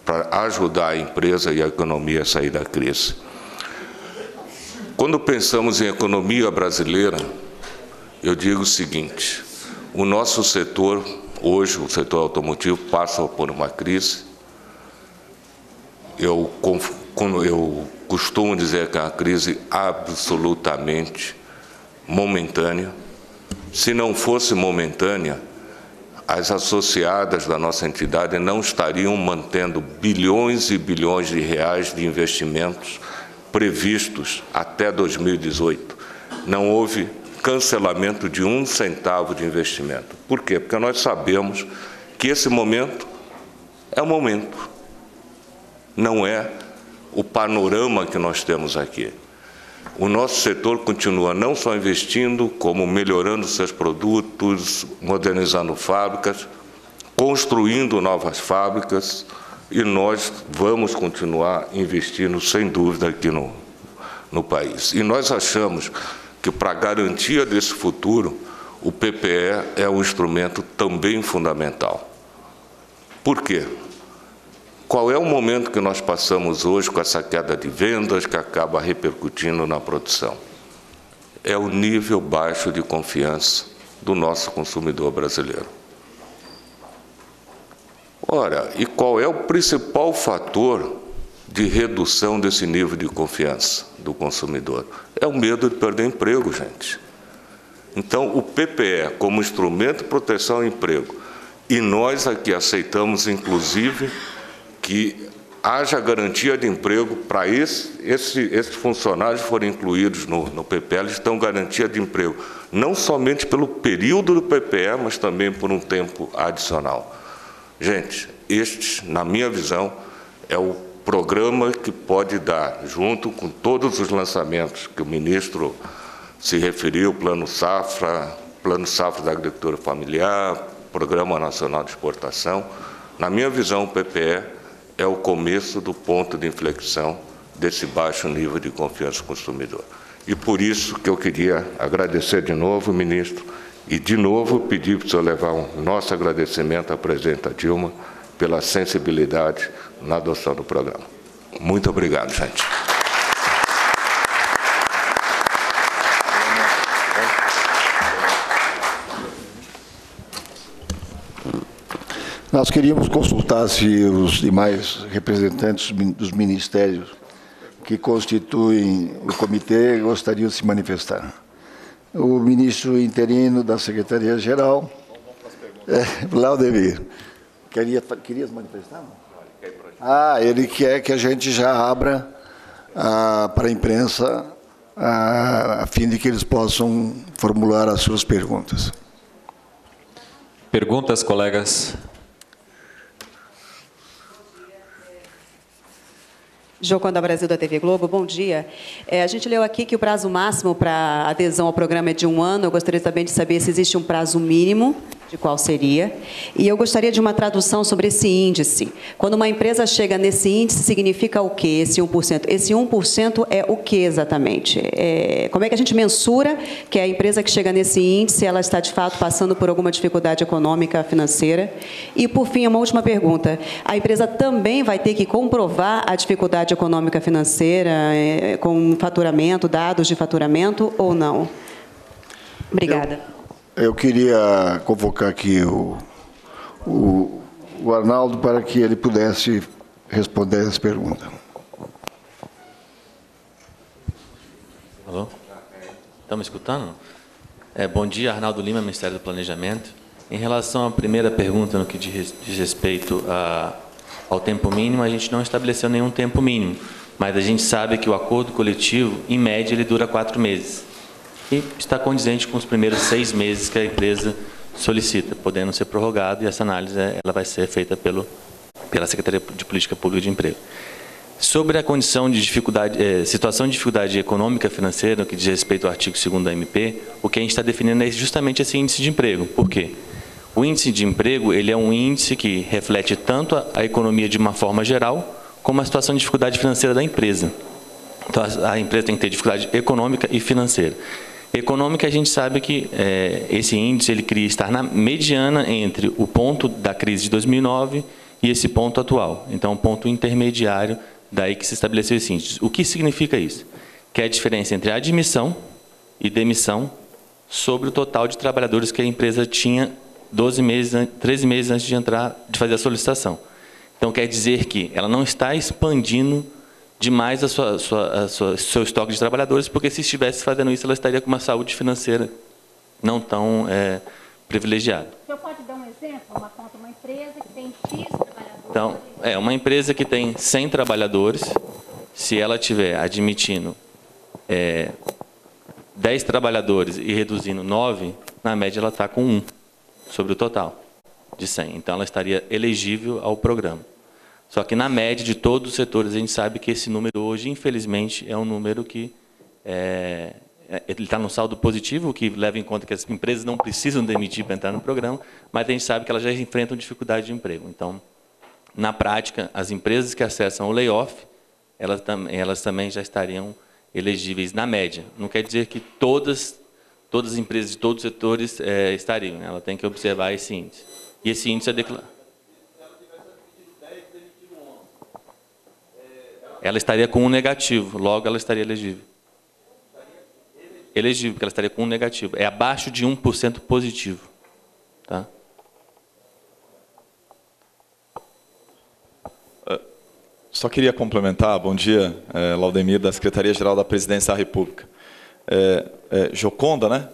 para ajudar a empresa e a economia a sair da crise. Quando pensamos em economia brasileira, eu digo o seguinte: o nosso setor Hoje, o setor automotivo passa por uma crise. Eu, eu costumo dizer que é uma crise absolutamente momentânea. Se não fosse momentânea, as associadas da nossa entidade não estariam mantendo bilhões e bilhões de reais de investimentos previstos até 2018. Não houve cancelamento de um centavo de investimento. Por quê? Porque nós sabemos que esse momento é o momento, não é o panorama que nós temos aqui. O nosso setor continua não só investindo, como melhorando seus produtos, modernizando fábricas, construindo novas fábricas, e nós vamos continuar investindo, sem dúvida, aqui no, no país. E nós achamos que para garantia desse futuro, o PPE é um instrumento também fundamental. Por quê? Qual é o momento que nós passamos hoje com essa queda de vendas que acaba repercutindo na produção? É o nível baixo de confiança do nosso consumidor brasileiro. Ora, e qual é o principal fator de redução desse nível de confiança do consumidor? É o medo de perder emprego, gente. Então, o PPE, como instrumento de proteção ao emprego, e nós aqui aceitamos, inclusive, que haja garantia de emprego para esse, esse, esses funcionários que forem incluídos no, no PPE, eles estão garantia de emprego, não somente pelo período do PPE, mas também por um tempo adicional. Gente, este, na minha visão, é o programa que pode dar, junto com todos os lançamentos que o ministro se referiu, Plano Safra, Plano Safra da Agricultura Familiar, Programa Nacional de Exportação. Na minha visão, o PPE é o começo do ponto de inflexão desse baixo nível de confiança do consumidor. E por isso que eu queria agradecer de novo, ministro, e de novo pedir para o senhor levar um nosso agradecimento à presidenta Dilma pela sensibilidade na adoção do programa. Muito obrigado, gente. Nós queríamos consultar se os demais representantes dos ministérios que constituem o comitê gostariam de se manifestar. O ministro interino da Secretaria-Geral, é, Laudemir, queria, queria manifestar? Ah, ele quer que a gente já abra ah, para a imprensa ah, a fim de que eles possam formular as suas perguntas. Perguntas, colegas? Joconda Brasil da TV Globo, bom dia. É, a gente leu aqui que o prazo máximo para adesão ao programa é de um ano. Eu gostaria também de saber se existe um prazo mínimo de qual seria. E eu gostaria de uma tradução sobre esse índice. Quando uma empresa chega nesse índice, significa o quê, esse 1%? Esse 1% é o que exatamente? É, como é que a gente mensura que a empresa que chega nesse índice, ela está, de fato, passando por alguma dificuldade econômica, financeira? E, por fim, uma última pergunta. A empresa também vai ter que comprovar a dificuldade econômica financeira é, com faturamento, dados de faturamento ou não? Obrigada. Eu... Eu queria convocar aqui o, o, o Arnaldo para que ele pudesse responder essa pergunta. Alô? Estão me escutando? É, bom dia, Arnaldo Lima, Ministério do Planejamento. Em relação à primeira pergunta, no que diz respeito a, ao tempo mínimo, a gente não estabeleceu nenhum tempo mínimo, mas a gente sabe que o acordo coletivo, em média, ele dura quatro meses e está condizente com os primeiros seis meses que a empresa solicita, podendo ser prorrogado, e essa análise ela vai ser feita pelo, pela Secretaria de Política Pública de Emprego. Sobre a condição de dificuldade, eh, situação de dificuldade econômica financeira, no que diz respeito ao artigo 2 da MP, o que a gente está definindo é justamente esse índice de emprego. Por quê? O índice de emprego ele é um índice que reflete tanto a, a economia de uma forma geral, como a situação de dificuldade financeira da empresa. Então, a, a empresa tem que ter dificuldade econômica e financeira. Econômica, a gente sabe que é, esse índice ele queria estar na mediana entre o ponto da crise de 2009 e esse ponto atual. Então, um ponto intermediário, daí que se estabeleceu esse índice. O que significa isso? Que é a diferença entre admissão e demissão sobre o total de trabalhadores que a empresa tinha 12 meses, 13 meses antes de entrar, de fazer a solicitação. Então, quer dizer que ela não está expandindo demais a sua, sua, a sua, seu estoque de trabalhadores, porque se estivesse fazendo isso, ela estaria com uma saúde financeira não tão é, privilegiada. O senhor pode dar um exemplo? Uma conta, uma empresa que tem X trabalhadores? Então, é uma empresa que tem 100 trabalhadores, se ela tiver admitindo é, 10 trabalhadores e reduzindo 9, na média ela está com 1 sobre o total de 100. Então, ela estaria elegível ao programa. Só que na média de todos os setores a gente sabe que esse número hoje, infelizmente, é um número que é, é ele está no saldo positivo, o que leva em conta que as empresas não precisam demitir para entrar no programa, mas a gente sabe que elas já enfrentam dificuldade de emprego. Então, na prática, as empresas que acessam o layoff, elas, elas também já estariam elegíveis na média. Não quer dizer que todas, todas as empresas de todos os setores é, estariam. Né? Ela tem que observar esse índice. E esse índice é declarado. Ela estaria com um negativo, logo ela estaria elegível. Elegível, porque ela estaria com um negativo. É abaixo de 1% positivo. Tá? Uh, só queria complementar, bom dia, é, Laudemir, da Secretaria-Geral da Presidência da República. É, é, Joconda, né?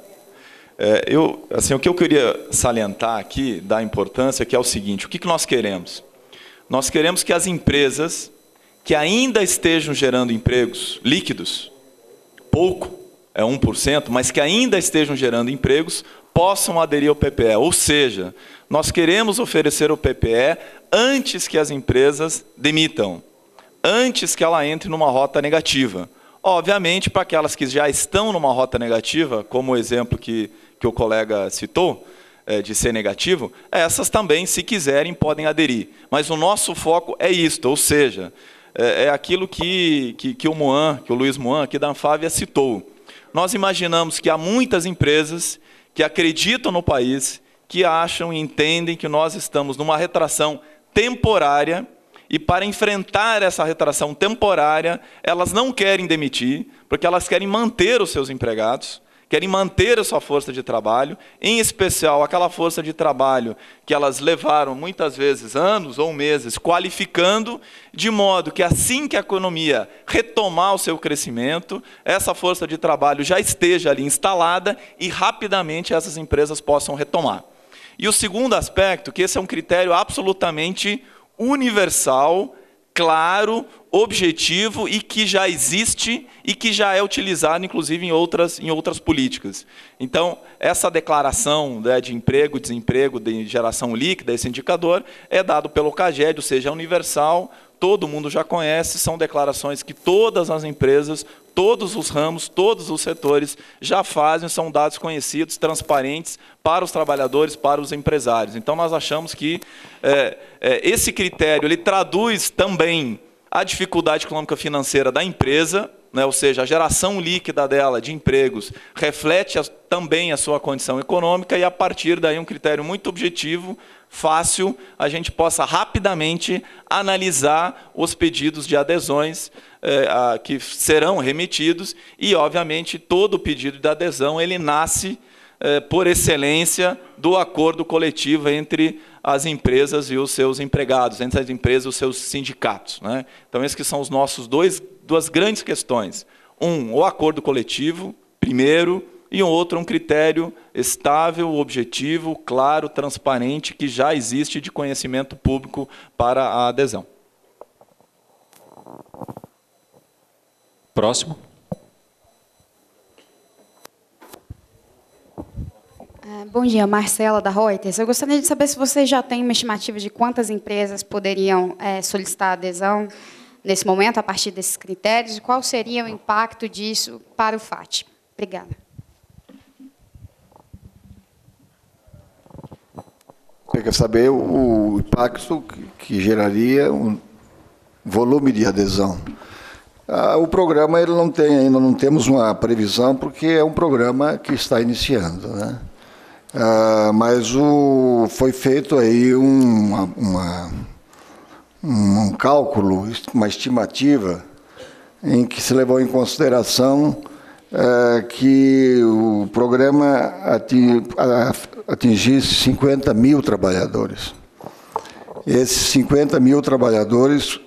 É, eu, assim, o que eu queria salientar aqui, da importância, que é o seguinte, o que, que nós queremos? Nós queremos que as empresas que ainda estejam gerando empregos líquidos, pouco, é 1%, mas que ainda estejam gerando empregos, possam aderir ao PPE. Ou seja, nós queremos oferecer o PPE antes que as empresas demitam, antes que ela entre numa rota negativa. Obviamente, para aquelas que já estão numa rota negativa, como o exemplo que, que o colega citou, é, de ser negativo, essas também, se quiserem, podem aderir. Mas o nosso foco é isto, ou seja, é, é aquilo que, que, que o Moan, que o Luiz Moan, aqui da Anfávia, citou. Nós imaginamos que há muitas empresas que acreditam no país, que acham e entendem que nós estamos numa retração temporária e para enfrentar essa retração temporária, elas não querem demitir, porque elas querem manter os seus empregados, querem manter a sua força de trabalho, em especial aquela força de trabalho que elas levaram muitas vezes anos ou meses qualificando, de modo que assim que a economia retomar o seu crescimento, essa força de trabalho já esteja ali instalada e rapidamente essas empresas possam retomar. E o segundo aspecto, que esse é um critério absolutamente universal, claro, objetivo e que já existe e que já é utilizado, inclusive, em outras, em outras políticas. Então, essa declaração né, de emprego, desemprego, de geração líquida, esse indicador, é dado pelo CAGED, ou seja, universal, todo mundo já conhece, são declarações que todas as empresas, todos os ramos, todos os setores já fazem, são dados conhecidos, transparentes para os trabalhadores, para os empresários. Então, nós achamos que é, é, esse critério ele traduz também a dificuldade econômica financeira da empresa, né, ou seja, a geração líquida dela de empregos reflete também a sua condição econômica e, a partir daí, um critério muito objetivo fácil, a gente possa rapidamente analisar os pedidos de adesões eh, a, que serão remetidos e, obviamente, todo pedido de adesão ele nasce eh, por excelência do acordo coletivo entre as empresas e os seus empregados, entre as empresas e os seus sindicatos. Né? Então, esses que são os nossos dois, duas grandes questões. Um, o acordo coletivo, primeiro, e um outro um critério estável, objetivo, claro, transparente, que já existe de conhecimento público para a adesão. Próximo. É, bom dia, Marcela da Reuters. Eu gostaria de saber se você já tem uma estimativa de quantas empresas poderiam é, solicitar adesão nesse momento, a partir desses critérios, e qual seria o impacto disso para o FAT. Obrigada. Quer saber o, impacto que, geraria um volume de adesão? Ah, o programa ele não tem ainda não temos uma previsão porque é um programa que está iniciando, né? Ah, mas o, foi feito aí uma, uma, um cálculo, uma estimativa em que se levou em consideração é, que o programa atingisse 50 mil trabalhadores. Esses 50 mil trabalhadores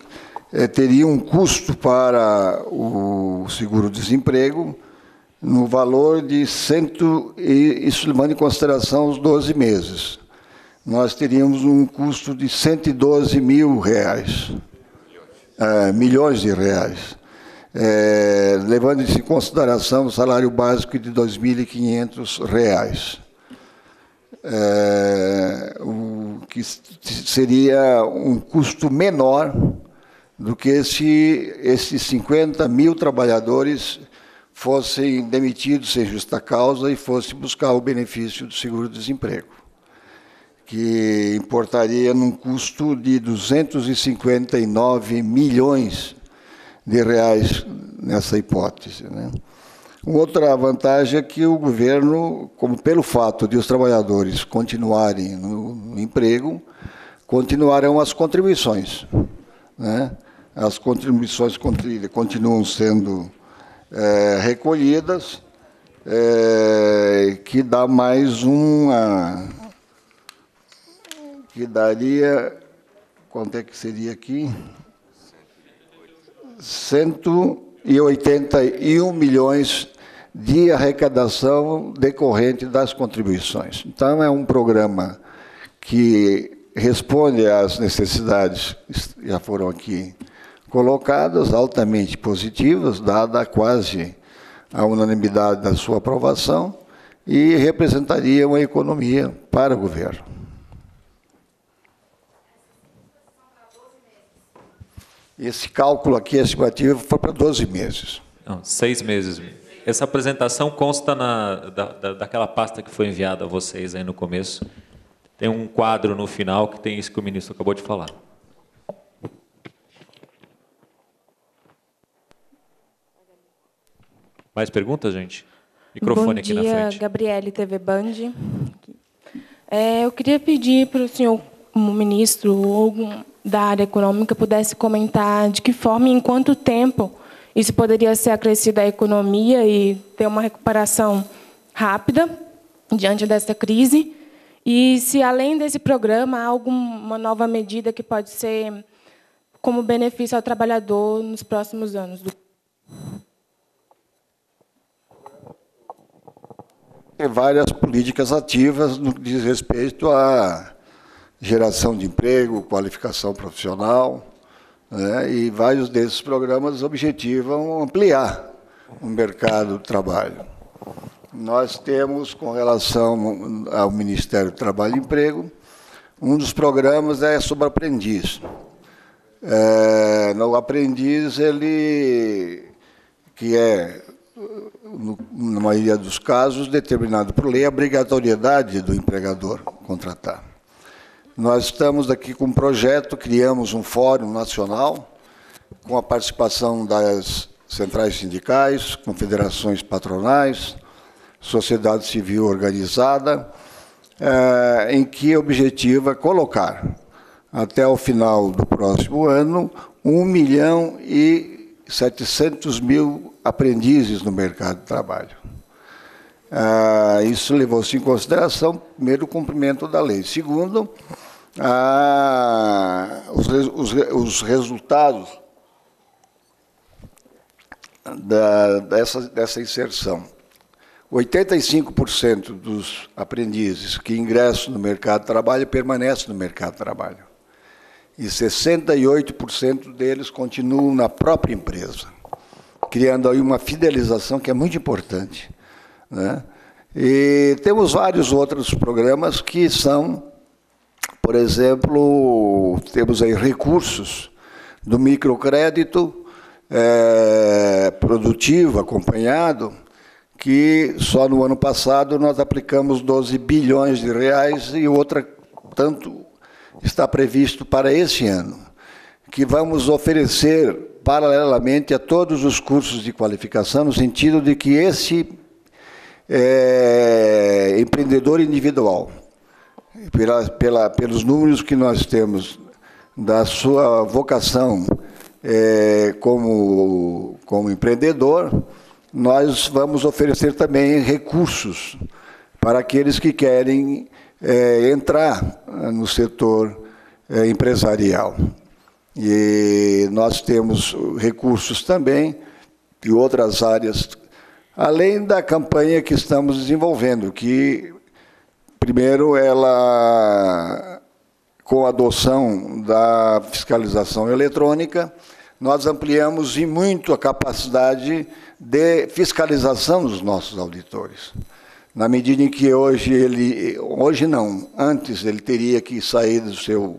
é, teriam um custo para o seguro-desemprego no valor de cento, e isso levando em consideração os 12 meses. Nós teríamos um custo de 112 mil reais, é, milhões de reais é, levando em consideração o salário básico de R$ 2.500. É, o que seria um custo menor do que se esses 50 mil trabalhadores fossem demitidos sem justa causa e fossem buscar o benefício do seguro-desemprego, que importaria num custo de 259 milhões de reais nessa hipótese. Né? Outra vantagem é que o governo, como pelo fato de os trabalhadores continuarem no, emprego, continuarão as contribuições. Né? As contribuições continuam sendo é, recolhidas, é, que dá mais uma. que daria. Quanto é que seria aqui? 181 milhões de arrecadação decorrente das contribuições. Então, é um programa que responde às necessidades que já foram aqui colocadas, altamente positivas, dada quase a unanimidade da sua aprovação, e representaria uma economia para o governo. Esse cálculo aqui, estimativa, foi para 12 meses. Não, seis meses. Essa apresentação consta na, da, da, daquela pasta que foi enviada a vocês aí no começo. Tem um quadro no final que tem isso que o ministro acabou de falar. Mais perguntas, gente? Microfone Bom aqui dia, na frente. Gabriele TV Band. É, eu queria pedir para o senhor, como ministro ou algum da área econômica, pudesse comentar de que forma e em quanto tempo isso poderia ser acrescido à economia e ter uma recuperação rápida diante dessa crise. E se, além desse programa, há alguma nova medida que pode ser como benefício ao trabalhador nos próximos anos. Tem várias políticas ativas no que diz respeito à geração de emprego, qualificação profissional, né? e vários desses programas objetivam ampliar o mercado de trabalho. Nós temos, com relação ao Ministério do Trabalho e Emprego, um dos programas é sobre aprendiz. É, no aprendiz, ele, que é, no, na maioria dos casos, determinado por lei, a obrigatoriedade do empregador contratar. Nós estamos aqui com um projeto, criamos um fórum nacional, com a participação das centrais sindicais, confederações patronais, sociedade civil organizada, eh, em que objetiva colocar, até o final do próximo ano, 1 milhão e 700 mil aprendizes no mercado de trabalho. Ah, isso levou-se em consideração, primeiro, o cumprimento da lei. Segundo, ah, os, os, os, resultados da, dessa, dessa inserção. 85% dos aprendizes que ingressam no mercado de trabalho permanecem no mercado de trabalho. E 68% deles continuam na própria empresa, criando aí uma fidelização que é muito importante. Né? E temos vários outros programas que são, por exemplo, temos aí recursos do microcrédito é, produtivo acompanhado, que só no ano passado nós aplicamos 12 bilhões de reais e outra tanto está previsto para esse ano, que vamos oferecer paralelamente a todos os cursos de qualificação, no sentido de que esse é, empreendedor individual, pela, pela, pelos números que nós temos da sua vocação é, como, como empreendedor, nós vamos oferecer também recursos para aqueles que querem é, entrar no setor é, empresarial. E nós temos recursos também de outras áreas, além da campanha que estamos desenvolvendo, que, primeiro, ela, com a adoção da fiscalização eletrônica, nós ampliamos e muito a capacidade de fiscalização dos nossos auditores. Na medida em que hoje ele, hoje não, antes ele teria que sair do seu,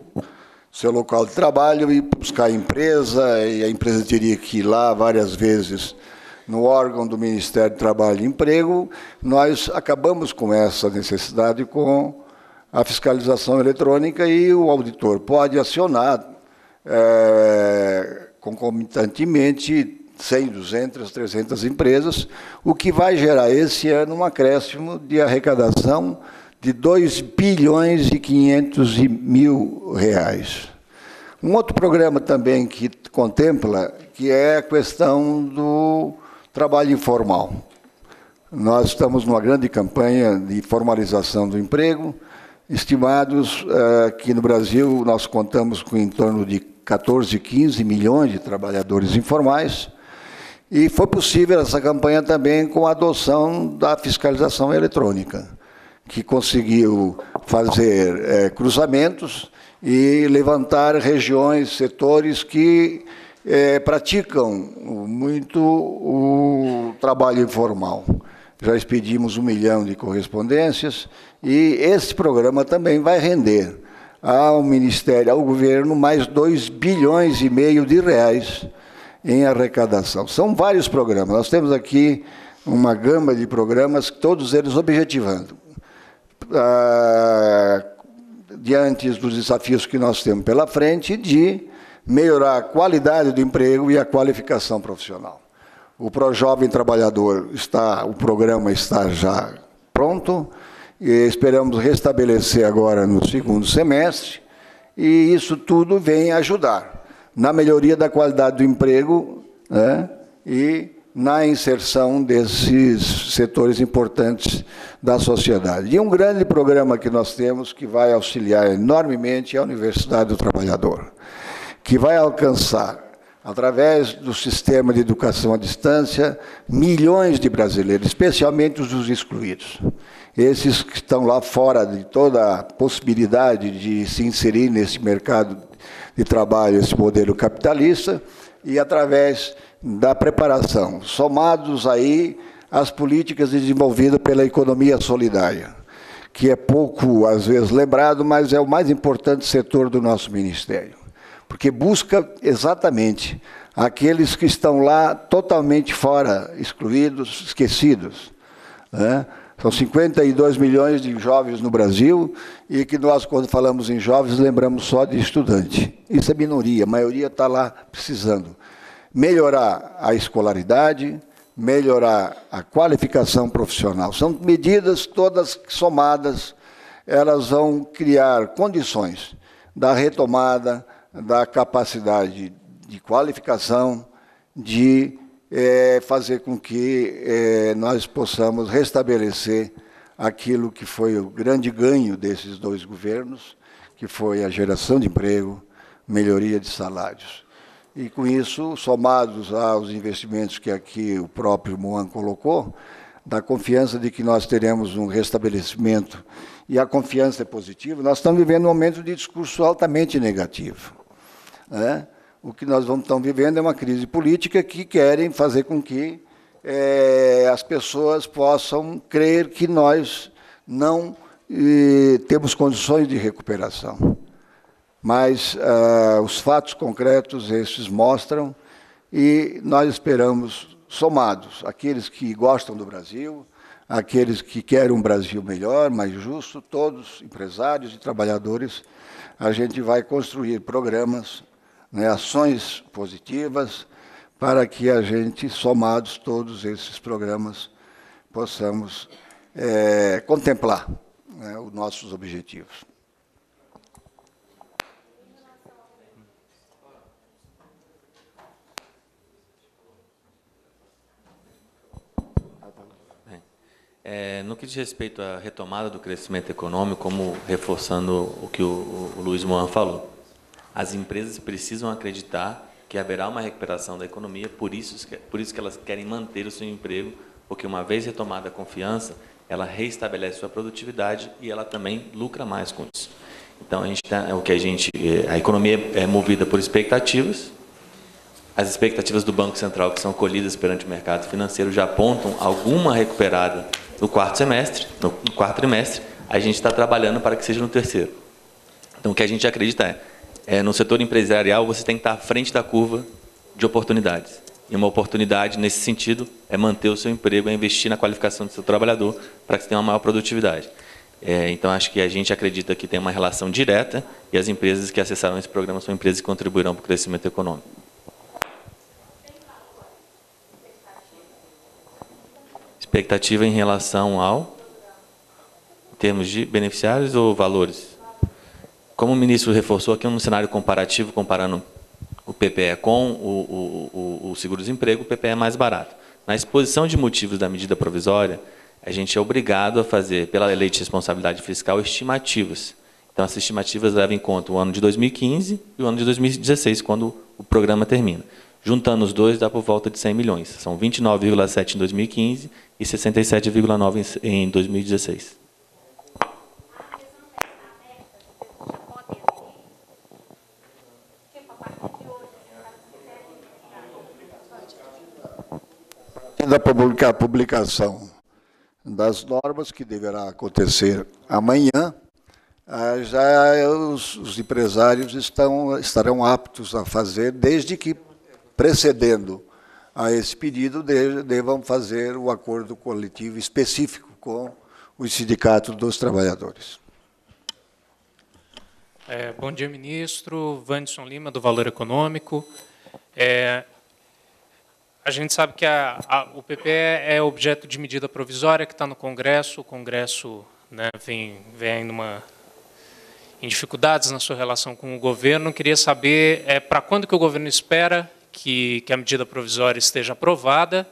seu local de trabalho e buscar a empresa, e a empresa teria que ir lá várias vezes no órgão do Ministério do Trabalho e Emprego, nós acabamos com essa necessidade com a fiscalização eletrônica e o auditor pode acionar é, concomitantemente 100, 200, 300 empresas, o que vai gerar esse ano um acréscimo de arrecadação de 2 bilhões e 500 mil reais. Um outro programa também que contempla, que é a questão do trabalho informal. Nós estamos numa grande campanha de formalização do emprego, estimados uh, que no Brasil nós contamos com em torno de 14, 15 milhões de trabalhadores informais, e foi possível essa campanha também com a adoção da fiscalização eletrônica, que conseguiu fazer é, cruzamentos e levantar regiões, setores que é, praticam muito o trabalho informal. Já expedimos um milhão de correspondências e esse programa também vai render ao Ministério, ao governo, mais 2 bilhões e meio de reais em arrecadação. São vários programas. Nós temos aqui uma gama de programas, todos eles objetivando. Ah, diante dos desafios que nós temos pela frente, de melhorar a qualidade do emprego e a qualificação profissional. O ProJovem Trabalhador está, o programa está já pronto e esperamos restabelecer agora no segundo semestre e isso tudo vem ajudar na melhoria da qualidade do emprego né, e na inserção desses setores importantes da sociedade. E um grande programa que nós temos que vai auxiliar enormemente é a Universidade do Trabalhador, que vai alcançar, através do sistema de educação à distância, milhões de brasileiros, especialmente os excluídos. Esses que estão lá fora de toda a possibilidade de se inserir nesse mercado de trabalho, esse modelo capitalista, e através da preparação, somados aí às políticas desenvolvidas pela economia solidária, que é pouco, às vezes, lembrado, mas é o mais importante setor do nosso ministério, porque busca exatamente aqueles que estão lá totalmente fora, excluídos, esquecidos. Né? São 52 milhões de jovens no Brasil e que nós, quando falamos em jovens, lembramos só de estudante. Isso é minoria, a maioria está lá precisando melhorar a escolaridade, melhorar a qualificação profissional. São medidas todas somadas, elas vão criar condições da retomada da capacidade de qualificação, de é, fazer com que é, nós possamos restabelecer aquilo que foi o grande ganho desses dois governos, que foi a geração de emprego, melhoria de salários. E com isso, somados aos investimentos que aqui o próprio Moan colocou, da confiança de que nós teremos um restabelecimento e a confiança é positiva, nós estamos vivendo um momento de discurso altamente negativo. Né? O que nós vamos estar vivendo é uma crise política que querem fazer com que é, as pessoas possam crer que nós não e, temos condições de recuperação mas uh, os fatos concretos esses mostram e nós esperamos somados aqueles que gostam do Brasil, aqueles que querem um Brasil melhor, mais justo, todos empresários e trabalhadores, a gente vai construir programas, né, ações positivas para que a gente somados todos esses programas possamos é, contemplar né, os nossos objetivos. É, no que diz respeito à retomada do crescimento econômico, como reforçando o que o, o Luiz Moan falou, as empresas precisam acreditar que haverá uma recuperação da economia, por isso, por isso que elas querem manter o seu emprego, porque uma vez retomada a confiança, ela reestabelece sua produtividade e ela também lucra mais com isso. Então a gente tá, é o que a gente, é, a economia é movida por expectativas. As expectativas do Banco Central que são colhidas perante o mercado financeiro já apontam alguma recuperada no quarto semestre, no quarto trimestre, a gente está trabalhando para que seja no terceiro. Então, o que a gente acredita é, é, no setor empresarial, você tem que estar à frente da curva de oportunidades. E uma oportunidade, nesse sentido, é manter o seu emprego, é investir na qualificação do seu trabalhador para que você tenha uma maior produtividade. É, então, acho que a gente acredita que tem uma relação direta e as empresas que acessaram esse programa são empresas que contribuirão para o crescimento econômico. expectativa em relação ao em termos de beneficiários ou valores? Como o ministro reforçou aqui um cenário comparativo, comparando o PPE com o, o, o seguro-desemprego, o PPE é mais barato. Na exposição de motivos da medida provisória, a gente é obrigado a fazer, pela lei de responsabilidade fiscal, estimativas. Então, essas estimativas levam em conta o ano de 2015 e o ano de 2016, quando o programa termina. Juntando os dois, dá por volta de 100 milhões. São 29,7 em 2015 e 67,9 em 2016. Da publicação das normas, que deverá acontecer amanhã, ah, já os, os empresários estão, estarão aptos a fazer, desde que precedendo a esse pedido, devam fazer o acordo coletivo específico com o Sindicato dos Trabalhadores. É, bom dia, ministro. Vanderson Lima, do Valor Econômico. É, a gente sabe que a, a, o PPE é objeto de medida provisória que está no Congresso. O Congresso né, vem, vem numa, em dificuldades na sua relação com o governo. Queria saber é, para quando que o governo espera que, que a medida provisória esteja aprovada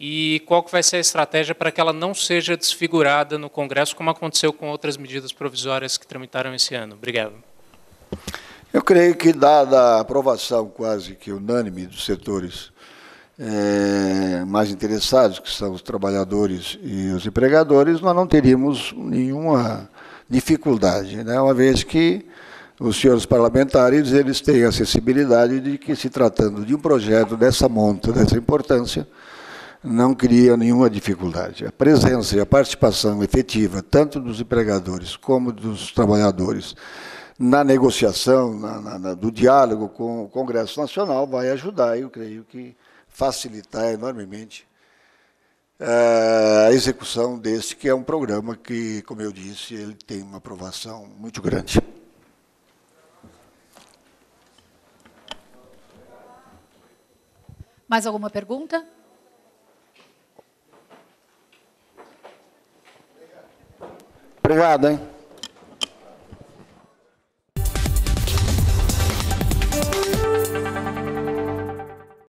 e qual que vai ser a estratégia para que ela não seja desfigurada no Congresso, como aconteceu com outras medidas provisórias que tramitaram esse ano. Obrigado. Eu creio que, dada a aprovação quase que unânime dos setores é, mais interessados, que são os trabalhadores e os empregadores, nós não teríamos nenhuma dificuldade, né? uma vez que os senhores parlamentares eles têm a sensibilidade de que, se tratando de um projeto dessa monta, dessa importância, não cria nenhuma dificuldade. A presença e a participação efetiva, tanto dos empregadores como dos trabalhadores, na negociação, na, na, do diálogo com o Congresso Nacional, vai ajudar, eu creio que facilitar enormemente eh, a execução desse, que é um programa que, como eu disse, ele tem uma aprovação muito grande. Mais alguma pergunta? Obrigado, hein?